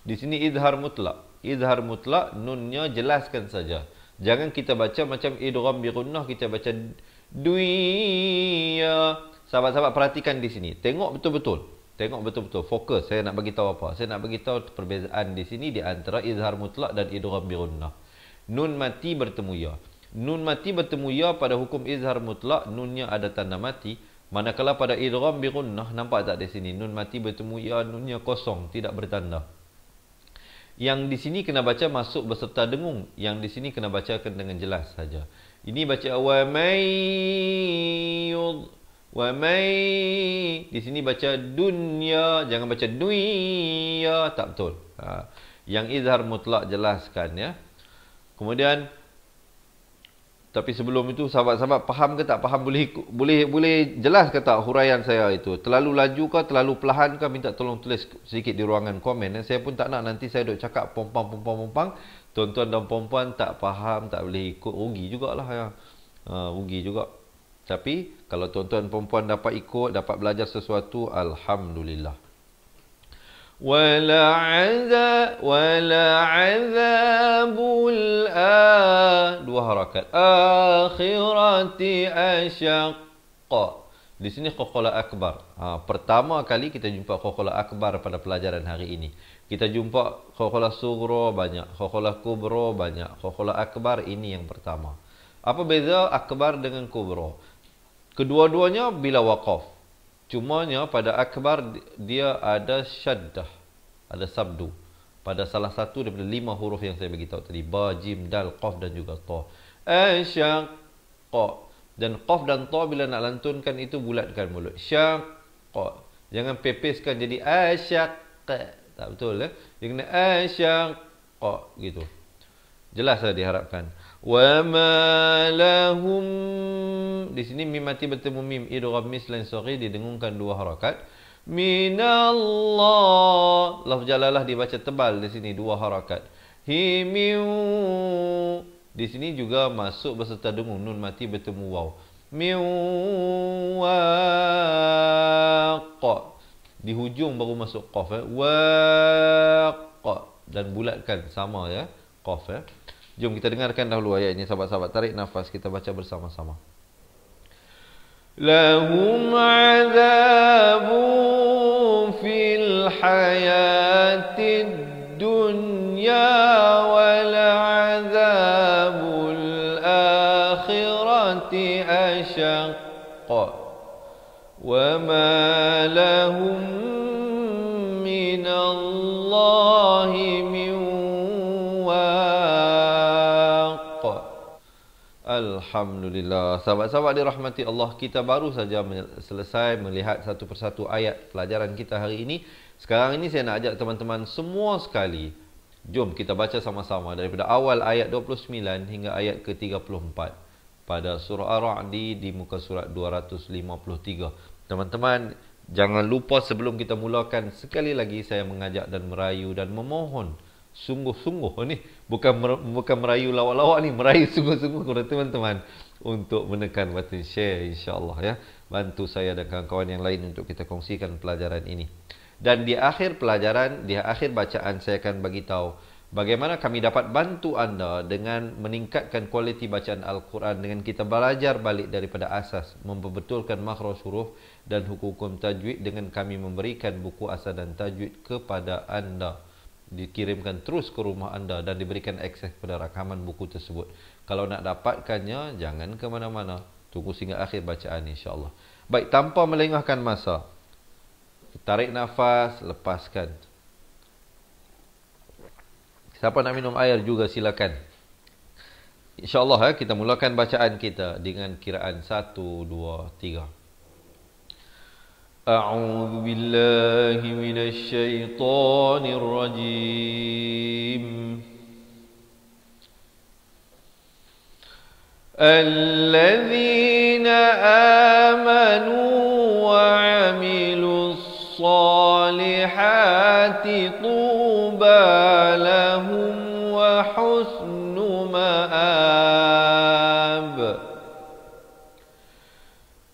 di sini izhar mutlak izhar mutlak nunnya jelaskan saja Jangan kita baca macam idgham bi gunnah kita baca duiya. Sahabat-sahabat perhatikan di sini. Tengok betul-betul. Tengok betul-betul. Fokus. Saya nak bagi tahu apa? Saya nak bagi tahu perbezaan di sini di antara izhar mutlak dan idgham bi gunnah. Nun mati bertemu ya. Nun mati bertemu ya pada hukum izhar mutlak, nunnya ada tanda mati. Manakala pada idgham bi gunnah nampak tak di sini? Nun mati bertemu ya, nunnya kosong, tidak bertanda. Yang di sini kena baca masuk beserta dengung. Yang di sini kena bacakan dengan jelas saja. Ini baca wa may wa may di sini baca dunya jangan baca dunya tak betul. Ha. Yang izhar mutlak jelaskan ya. Kemudian tapi sebelum itu sahabat-sahabat faham ke tak faham boleh boleh boleh jelas ke tak huraian saya itu. Terlalu laju ke terlalu perlahan ke minta tolong tulis sedikit di ruangan komen. Dan saya pun tak nak nanti saya duk cakap pompang pompang pompang. Tuan-tuan dan puan tak faham tak boleh ikut rugi jugalah ya. Ha, rugi juga. Tapi kalau tuan-tuan dan puan dapat ikut dapat belajar sesuatu alhamdulillah. ولعذاب الآ dua harakat. akhirati asyaq di sini qaqala akbar. Ha, pertama kali kita jumpa qaqala akbar pada pelajaran hari ini. Kita jumpa qaqala sugro banyak qaqala kubro banyak qaqala akbar ini yang pertama. Apa beza akbar dengan kubro? kedua-duanya bila waqaf. Cumanya pada akbar dia ada syaddah, ada sabdu. Pada salah satu daripada lima huruf yang saya beritahu tadi. Ba, jim, dal, qaf dan juga ta. Asyaqqa. Dan qaf dan ta bila nak lantunkan itu bulatkan mulut. Syaqqa. Jangan pepeskan jadi asyaqqa. Tak betul eh? Dia kena asyaqqa. Gitu. Jelas lah diharapkan. Wa ma lahum di sini mim mati bertemu mim. Idgham mislan saghir didengungkan dua harakat. Minallah. Lafz jalalah dibaca tebal di sini dua harakat. Himiu. Di sini juga masuk beserta dengung nun mati bertemu waw. Miu waqa di hujung baru masuk qaf eh. waqa dan bulatkan sama ya. Qaf eh Jom kita dengarkan dahulu ayat ini sahabat-sahabat. Tarik nafas kita baca bersama-sama.
Lahum azabun fil hayatid dunya wal azabul akhirati asyaq Wa ma lahum
Alhamdulillah. Sahabat-sahabat dirahmati Allah Kita baru saja selesai melihat satu persatu ayat pelajaran kita hari ini. Sekarang ini saya nak ajak teman-teman semua sekali Jom kita baca sama-sama Daripada awal ayat 29 hingga ayat ke-34 pada surah Ar-Ra'di di muka surat 253. Teman-teman, jangan lupa sebelum kita mulakan sekali lagi saya mengajak dan merayu dan memohon sungguh-sungguh ni bukan bukan merayu lawak-lawak ni, merayu *laughs* sungguh-sungguh kepada teman-teman untuk menekan button share insya-Allah ya. Bantu saya dan kawan-kawan yang lain untuk kita kongsikan pelajaran ini. Dan di akhir pelajaran, di akhir bacaan saya akan bagi tahu Bagaimana kami dapat bantu anda dengan meningkatkan kualiti bacaan Al-Quran dengan kita belajar balik daripada asas, memperbetulkan makhraj huruf dan hukum-hukum tajwid dengan kami memberikan buku asal dan tajwid kepada anda. Dikirimkan terus ke rumah anda dan diberikan akses kepada rakaman buku tersebut. Kalau nak dapatkannya, jangan ke mana-mana. Tunggu sehingga akhir bacaan insyaAllah. Baik, tanpa melengahkan masa. Tarik nafas, lepaskan. Siapa nak minum air juga silakan. InsyaAllah eh, kita mulakan bacaan kita dengan kiraan 1, 2, 3. أعوذ بالله من الشيطان الرجيم. الذين آمنوا وعملوا الصالحات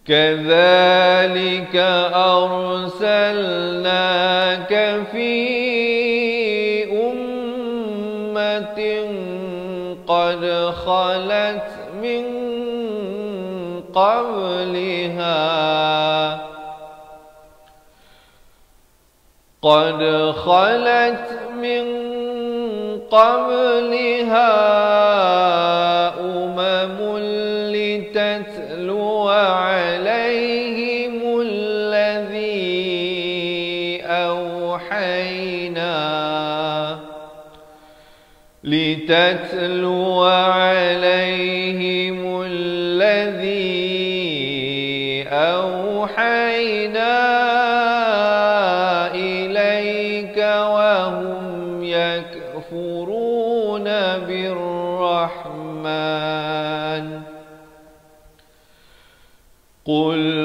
كذلك أرسلناك في أمة قد خلت من قبلها قد خلت من قبلها أمم لتتلو عليهم الذي أوحينا إليك وهم يكفرون بالرحمن. قل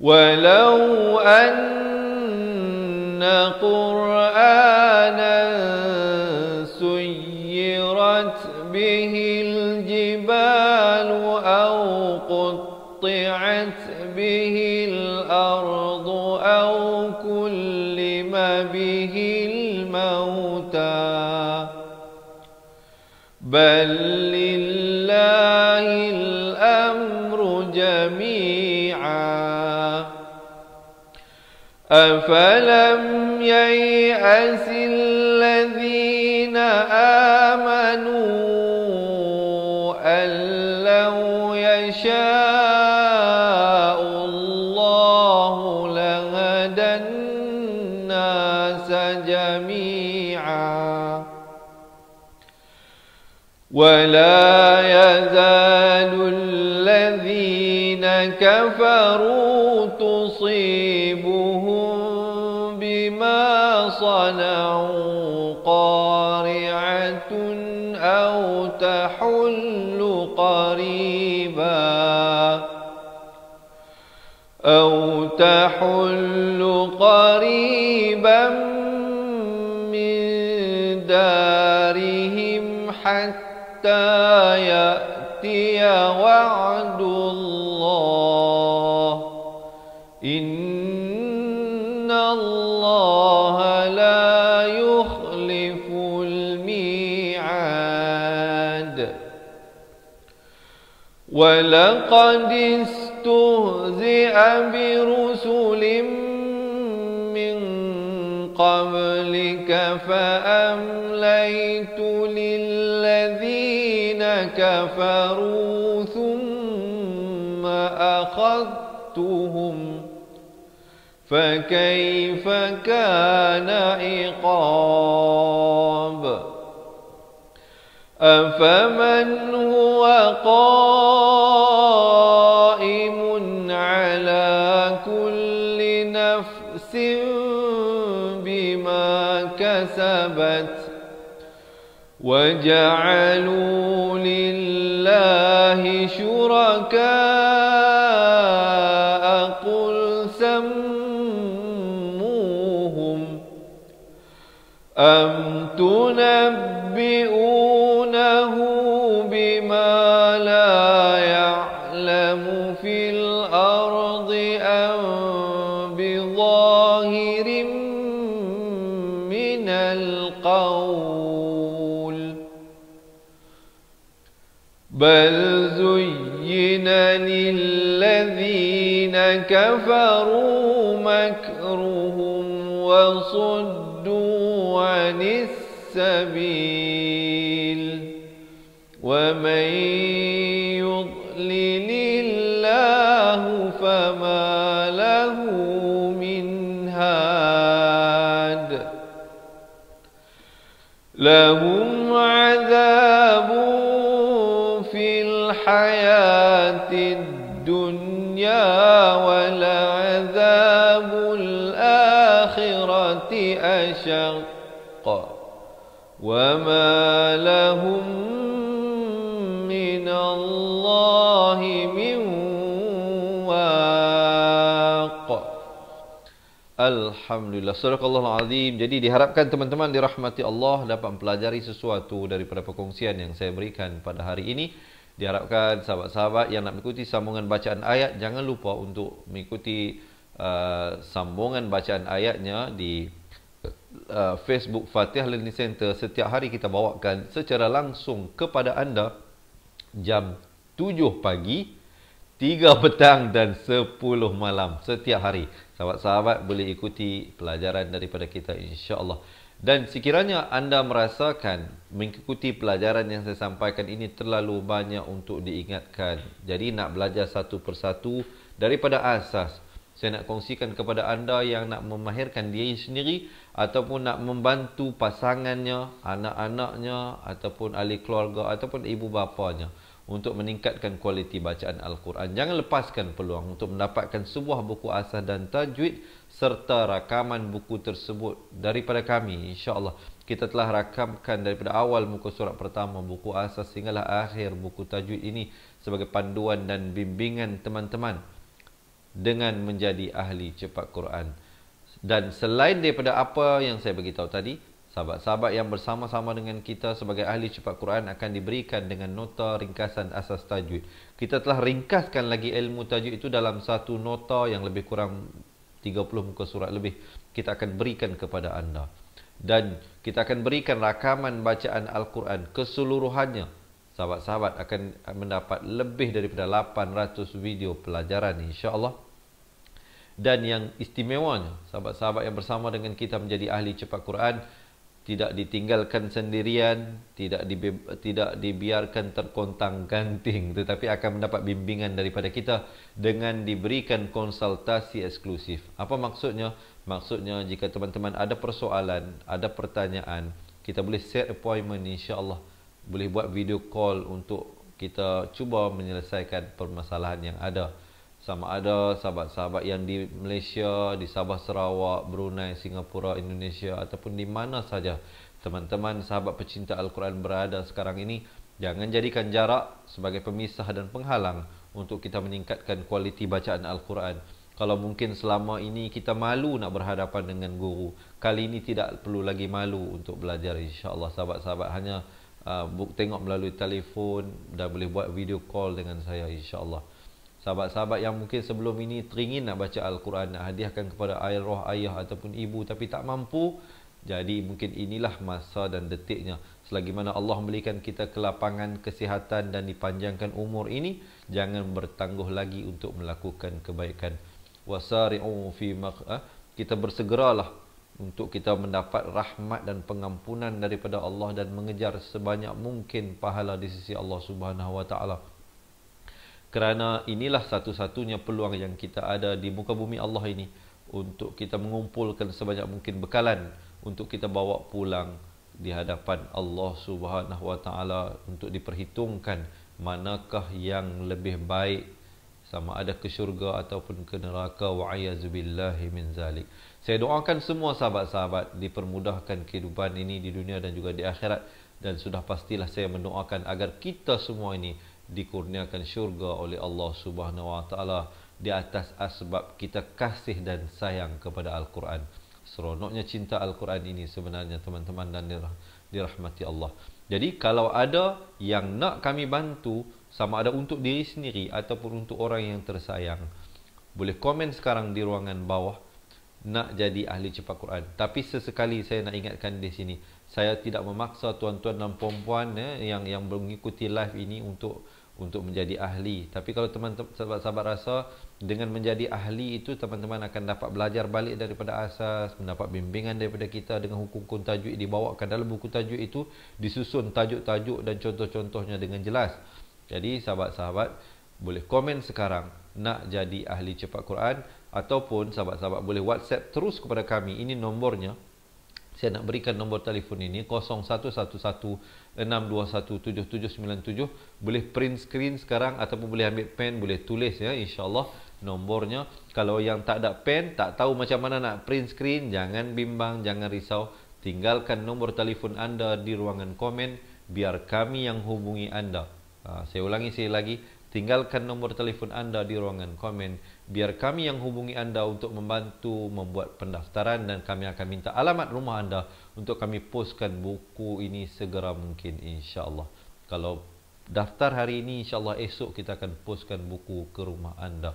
ولو أن قرآنا أفلم ييأس الذين آمنوا أن لو يشاء الله لهدى الناس جميعا ولا يزال الذين كفروا تحل قريبا من
دارهم حتى يأتي وعد الله. إن الله لا يخلف الميعاد. ولقد استهزئ برسل قبلك فأمليت للذين كفروا ثم أخذتهم فكيف كان عقاب؟ أفمن هو قائم وجعلوا لله شركاء قل سموهم أم بل زين للذين كفروا مكرهم وصدوا عن السبيل ومن الدنيا ولعذاب الآخرة أشق وما لهم من الله من
Alhamdulillah Surah Azim Jadi diharapkan teman-teman dirahmati Allah Dapat mempelajari sesuatu daripada perkongsian yang saya berikan pada hari ini Diharapkan sahabat-sahabat yang nak mengikuti sambungan bacaan ayat Jangan lupa untuk mengikuti uh, sambungan bacaan ayatnya Di uh, Facebook Fatih Learning Center Setiap hari kita bawakan secara langsung kepada anda Jam 7 pagi 3 petang dan 10 malam setiap hari. Sahabat-sahabat boleh ikuti pelajaran daripada kita insya-Allah. Dan sekiranya anda merasakan mengikuti pelajaran yang saya sampaikan ini terlalu banyak untuk diingatkan. Jadi nak belajar satu persatu daripada asas. Saya nak kongsikan kepada anda yang nak memahirkan diri sendiri ataupun nak membantu pasangannya, anak-anaknya ataupun ahli keluarga ataupun ibu bapanya untuk meningkatkan kualiti bacaan Al-Quran. Jangan lepaskan peluang untuk mendapatkan sebuah buku asas dan tajwid serta rakaman buku tersebut daripada kami. InsyaAllah kita telah rakamkan daripada awal muka surat pertama buku asas sehinggalah akhir buku tajwid ini sebagai panduan dan bimbingan teman-teman dengan menjadi ahli cepat Quran. Dan selain daripada apa yang saya beritahu tadi, Sahabat-sahabat yang bersama-sama dengan kita sebagai ahli cepat Quran akan diberikan dengan nota ringkasan asas tajwid. Kita telah ringkaskan lagi ilmu tajwid itu dalam satu nota yang lebih kurang 30 muka surat lebih. Kita akan berikan kepada anda. Dan kita akan berikan rakaman bacaan Al-Quran keseluruhannya. Sahabat-sahabat akan mendapat lebih daripada 800 video pelajaran insya-Allah. Dan yang istimewanya, sahabat-sahabat yang bersama dengan kita menjadi ahli cepat Quran, tidak ditinggalkan sendirian, tidak di, tidak dibiarkan terkontang ganting *laughs* tetapi akan mendapat bimbingan daripada kita dengan diberikan konsultasi eksklusif. Apa maksudnya? Maksudnya jika teman-teman ada persoalan, ada pertanyaan, kita boleh set appointment insya-Allah. Boleh buat video call untuk kita cuba menyelesaikan permasalahan yang ada sama ada sahabat-sahabat yang di Malaysia, di Sabah Sarawak, Brunei, Singapura, Indonesia ataupun di mana saja. Teman-teman sahabat pecinta Al-Quran berada sekarang ini jangan jadikan jarak sebagai pemisah dan penghalang untuk kita meningkatkan kualiti bacaan Al-Quran. Kalau mungkin selama ini kita malu nak berhadapan dengan guru, kali ini tidak perlu lagi malu untuk belajar insya-Allah. Sahabat-sahabat hanya uh, tengok melalui telefon dan boleh buat video call dengan saya insya-Allah. Sahabat-sahabat yang mungkin sebelum ini teringin nak baca Al-Quran, nak hadiahkan kepada ayah roh ayah ataupun ibu tapi tak mampu, jadi mungkin inilah masa dan detiknya. Selagi mana Allah memberikan kita kelapangan kesihatan dan dipanjangkan umur ini jangan bertangguh lagi untuk melakukan kebaikan. Wasari'u fi maq'a kita bersegeralah untuk kita mendapat rahmat dan pengampunan daripada Allah dan mengejar sebanyak mungkin pahala di sisi Allah Subhanahu wa taala kerana inilah satu-satunya peluang yang kita ada di muka bumi Allah ini untuk kita mengumpulkan sebanyak mungkin bekalan untuk kita bawa pulang di hadapan Allah Subhanahu wa taala untuk diperhitungkan manakah yang lebih baik sama ada ke syurga ataupun ke neraka wa ayazubillahi min zalik. Saya doakan semua sahabat-sahabat dipermudahkan kehidupan ini di dunia dan juga di akhirat dan sudah pastilah saya mendoakan agar kita semua ini dikurniakan syurga oleh Allah Subhanahu wa taala di atas asbab kita kasih dan sayang kepada Al-Quran. Seronoknya cinta Al-Quran ini sebenarnya teman-teman dan dirahmati Allah. Jadi kalau ada yang nak kami bantu sama ada untuk diri sendiri ataupun untuk orang yang tersayang boleh komen sekarang di ruangan bawah nak jadi ahli cepat Quran tapi sesekali saya nak ingatkan di sini saya tidak memaksa tuan-tuan dan puan-puan eh, yang yang mengikuti live ini untuk untuk menjadi ahli tapi kalau teman-teman sahabat-sahabat rasa dengan menjadi ahli itu teman-teman akan dapat belajar balik daripada asas mendapat bimbingan daripada kita dengan hukum-hukum tajwid dibawakan dalam buku tajwid itu disusun tajuk-tajuk dan contoh-contohnya dengan jelas jadi sahabat-sahabat boleh komen sekarang nak jadi ahli cepat Quran ataupun sahabat-sahabat boleh WhatsApp terus kepada kami. Ini nombornya. Saya nak berikan nombor telefon ini 0111-621-7797 Boleh print screen sekarang Ataupun boleh ambil pen Boleh tulis ya InsyaAllah. Nombornya Kalau yang tak ada pen Tak tahu macam mana nak print screen Jangan bimbang Jangan risau. Tinggalkan nombor telefon anda Di ruangan komen Biar kami yang hubungi anda. Ha, saya ulangi sekali lagi, tinggalkan nombor telefon anda di ruangan komen biar kami yang hubungi anda untuk membantu membuat pendaftaran dan kami akan minta alamat rumah anda untuk kami postkan buku ini segera mungkin insya-Allah. Kalau daftar hari ini insya-Allah esok kita akan postkan buku ke rumah anda.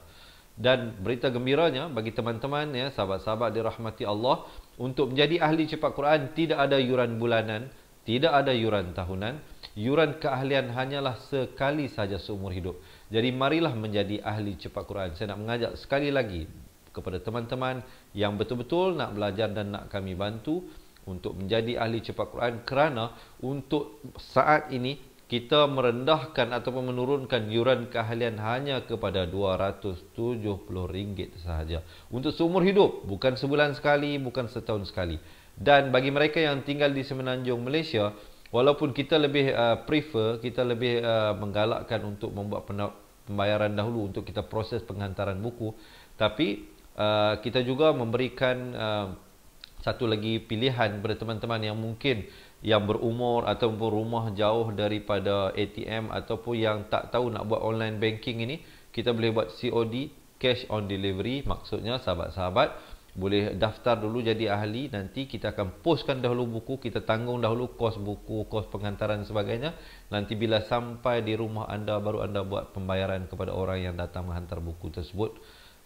Dan berita gembiranya bagi teman-teman ya sahabat-sahabat dirahmati Allah untuk menjadi ahli cepat Quran tidak ada yuran bulanan, tidak ada yuran tahunan yuran keahlian hanyalah sekali saja seumur hidup. Jadi marilah menjadi ahli cepat Quran. Saya nak mengajak sekali lagi kepada teman-teman yang betul-betul nak belajar dan nak kami bantu untuk menjadi ahli cepat Quran kerana untuk saat ini kita merendahkan ataupun menurunkan yuran keahlian hanya kepada RM270 sahaja untuk seumur hidup bukan sebulan sekali bukan setahun sekali dan bagi mereka yang tinggal di Semenanjung Malaysia walaupun kita lebih uh, prefer kita lebih uh, menggalakkan untuk membuat pembayaran dahulu untuk kita proses penghantaran buku tapi uh, kita juga memberikan uh, satu lagi pilihan kepada teman-teman yang mungkin yang berumur ataupun rumah jauh daripada ATM ataupun yang tak tahu nak buat online banking ini kita boleh buat COD cash on delivery maksudnya sahabat-sahabat boleh daftar dulu jadi ahli nanti kita akan postkan dahulu buku kita tanggung dahulu kos buku kos penghantaran dan sebagainya. Nanti bila sampai di rumah anda baru anda buat pembayaran kepada orang yang datang menghantar buku tersebut.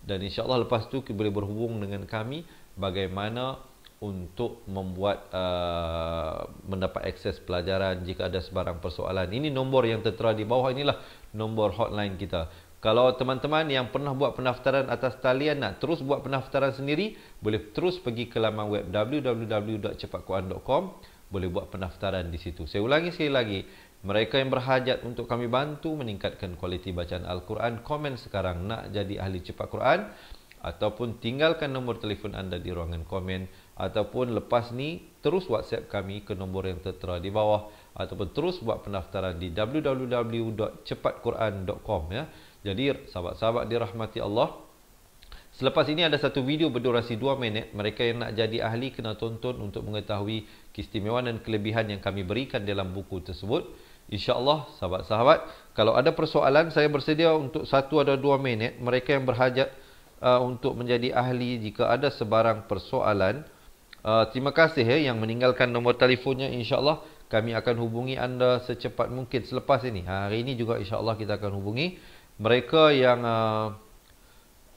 Dan insyaallah lepas tu kita boleh berhubung dengan kami bagaimana untuk membuat uh, mendapat akses pelajaran jika ada sebarang persoalan. Ini nombor yang tertera di bawah inilah nombor hotline kita kalau teman-teman yang pernah buat pendaftaran atas talian nak terus buat pendaftaran sendiri, boleh terus pergi ke laman web www.cepatquran.com, boleh buat pendaftaran di situ. Saya ulangi sekali lagi, mereka yang berhajat untuk kami bantu meningkatkan kualiti bacaan Al-Quran, komen sekarang nak jadi ahli cepat Quran ataupun tinggalkan nombor telefon anda di ruangan komen ataupun lepas ni terus WhatsApp kami ke nombor yang tertera di bawah ataupun terus buat pendaftaran di www.cepatquran.com ya. Jadi sahabat-sahabat dirahmati Allah Selepas ini ada satu video berdurasi 2 minit. Mereka yang nak jadi ahli kena tonton untuk mengetahui Keistimewaan dan kelebihan yang kami berikan dalam buku tersebut. InsyaAllah sahabat-sahabat Kalau ada persoalan saya bersedia untuk satu atau dua minit. Mereka yang berhajat
uh, untuk menjadi ahli jika ada sebarang persoalan uh, terima kasih eh, yang meninggalkan nombor telefonnya. Insyaallah kami akan hubungi anda secepat mungkin selepas ini. Ha, hari ini juga insyaallah kita akan hubungi mereka yang uh,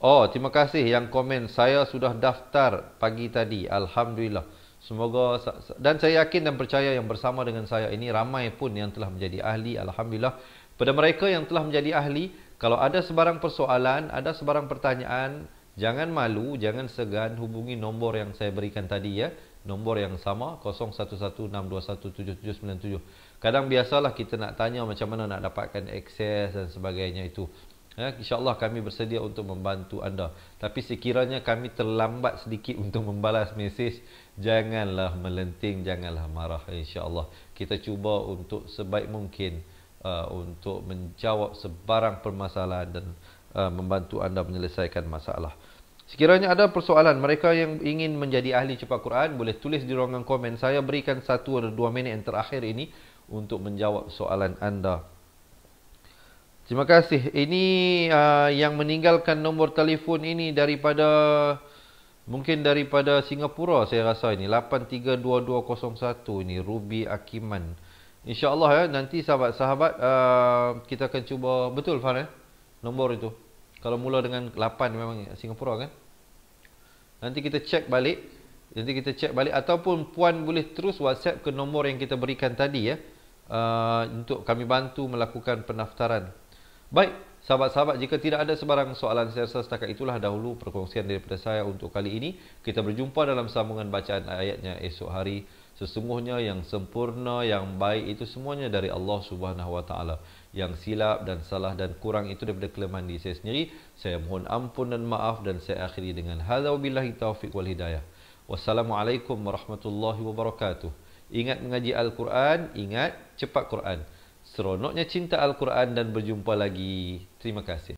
oh terima kasih yang komen saya sudah daftar pagi tadi alhamdulillah semoga dan saya yakin dan percaya yang bersama dengan saya ini ramai pun yang telah menjadi ahli alhamdulillah pada mereka yang telah menjadi ahli kalau ada sebarang persoalan, ada sebarang pertanyaan, jangan malu, jangan segan hubungi nombor yang saya berikan tadi ya. Nombor yang sama 0116217797. Kadang biasalah kita nak tanya macam mana nak dapatkan akses dan sebagainya itu. Ya, InsyaAllah kami bersedia untuk membantu anda. Tapi sekiranya kami terlambat sedikit untuk membalas mesej, janganlah melenting, janganlah marah. InsyaAllah kita cuba untuk sebaik mungkin uh, untuk menjawab sebarang permasalahan dan uh, membantu anda menyelesaikan masalah. Sekiranya ada persoalan mereka yang ingin menjadi ahli cepat Quran boleh tulis di ruangan komen. Saya berikan satu atau dua minit yang terakhir ini untuk menjawab soalan anda. Terima kasih. Ini uh, yang meninggalkan nombor telefon ini daripada mungkin daripada Singapura saya rasa ini 832201 ini Ruby Akiman. InsyaAllah ya, nanti sahabat-sahabat uh, kita akan cuba, betul Farhan, nombor itu. Kalau mula dengan 8 memang Singapura kan. Nanti kita cek balik, nanti kita cek balik ataupun puan boleh terus WhatsApp ke nombor yang kita berikan tadi ya. Uh, untuk kami bantu melakukan pendaftaran. Baik, sahabat-sahabat jika tidak ada sebarang soalan saya rasa setakat itulah dahulu perkongsian daripada saya untuk kali ini. Kita berjumpa dalam sambungan bacaan ayatnya esok hari. Sesungguhnya yang sempurna, yang baik itu semuanya dari Allah Subhanahu Wa Taala. Yang silap dan salah dan kurang itu daripada kelemahan diri saya sendiri. Saya mohon ampun dan maaf dan saya akhiri dengan hadza wabillahi taufiq wal hidayah. Wassalamualaikum warahmatullahi wabarakatuh. Ingat mengaji Al-Quran, ingat cepat Quran. Seronoknya cinta Al-Quran dan berjumpa lagi. Terima kasih.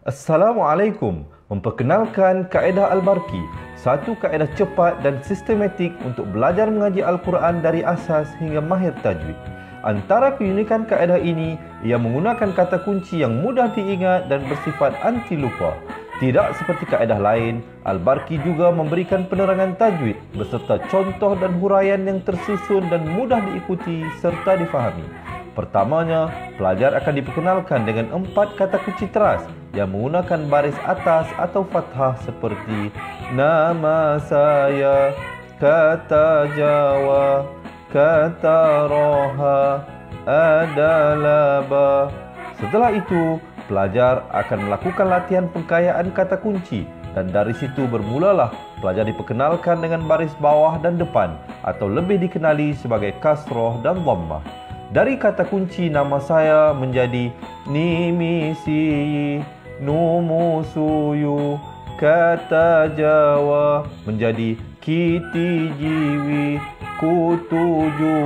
Assalamualaikum. Memperkenalkan kaedah Al-Barki, satu kaedah cepat dan sistematik untuk belajar mengaji Al-Quran dari asas hingga mahir tajwid. Antara keunikan kaedah ini, ia menggunakan kata kunci yang mudah diingat dan bersifat anti lupa. Tidak seperti kaedah lain, Al-Barki juga memberikan penerangan tajwid beserta contoh dan huraian yang tersusun dan mudah diikuti serta difahami. Pertamanya, pelajar akan diperkenalkan dengan empat kata kunci teras yang menggunakan baris atas atau fathah seperti Nama saya, kata Jawa, kata Roha, adalah. Setelah itu, pelajar akan melakukan latihan pengkayaan kata kunci. Dan dari situ bermulalah pelajar diperkenalkan dengan baris bawah dan depan atau lebih dikenali sebagai kasroh dan dhammah. Dari kata kunci nama saya menjadi Nimisi Numusuyu Kata Jawa menjadi Kiti Jiwi Kutuju.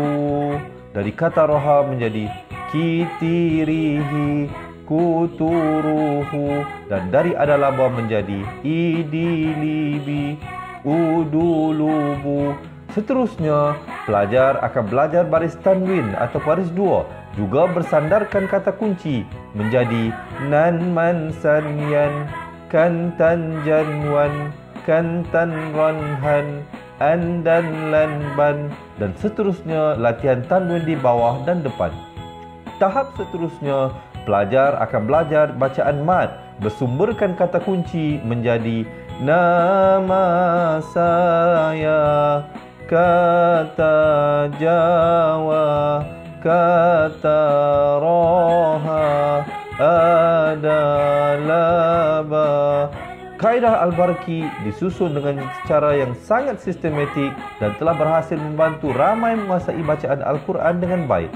Dari kata Roha menjadi Kitirihi Kuturuhu Dan dari Adalaba menjadi Idilibi Udulubu Seterusnya, pelajar akan belajar baris tanwin atau baris dua juga bersandarkan kata kunci menjadi nan man san yan kan tan jan wan kan tan ran han an dan lan ban dan seterusnya latihan tanwin di bawah dan depan. Tahap seterusnya, pelajar akan belajar bacaan mat bersumberkan kata kunci menjadi nama saya kata Jawa kata Roha adalah ba. Kaedah Al-Barki disusun dengan cara yang sangat sistematik dan telah berhasil membantu ramai menguasai bacaan Al-Quran dengan baik.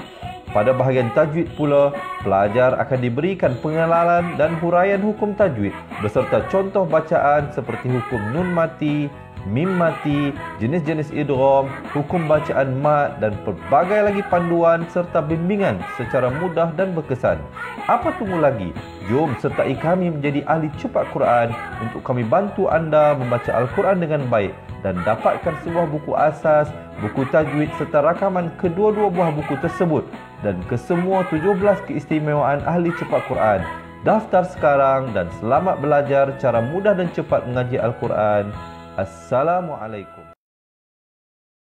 Pada bahagian tajwid pula, pelajar akan diberikan pengenalan dan huraian hukum tajwid beserta contoh bacaan seperti hukum nun mati, mim mati, jenis-jenis idgham, hukum bacaan mat dan pelbagai lagi panduan serta bimbingan secara mudah dan berkesan. Apa tunggu lagi? Jom sertai kami menjadi ahli cepat Quran untuk kami bantu anda membaca Al-Quran dengan baik dan dapatkan sebuah buku asas, buku tajwid serta rakaman kedua-dua buah buku tersebut dan kesemua 17 keistimewaan ahli cepat Quran Daftar sekarang dan selamat belajar cara mudah dan cepat mengaji Al-Quran. Assalamualaikum.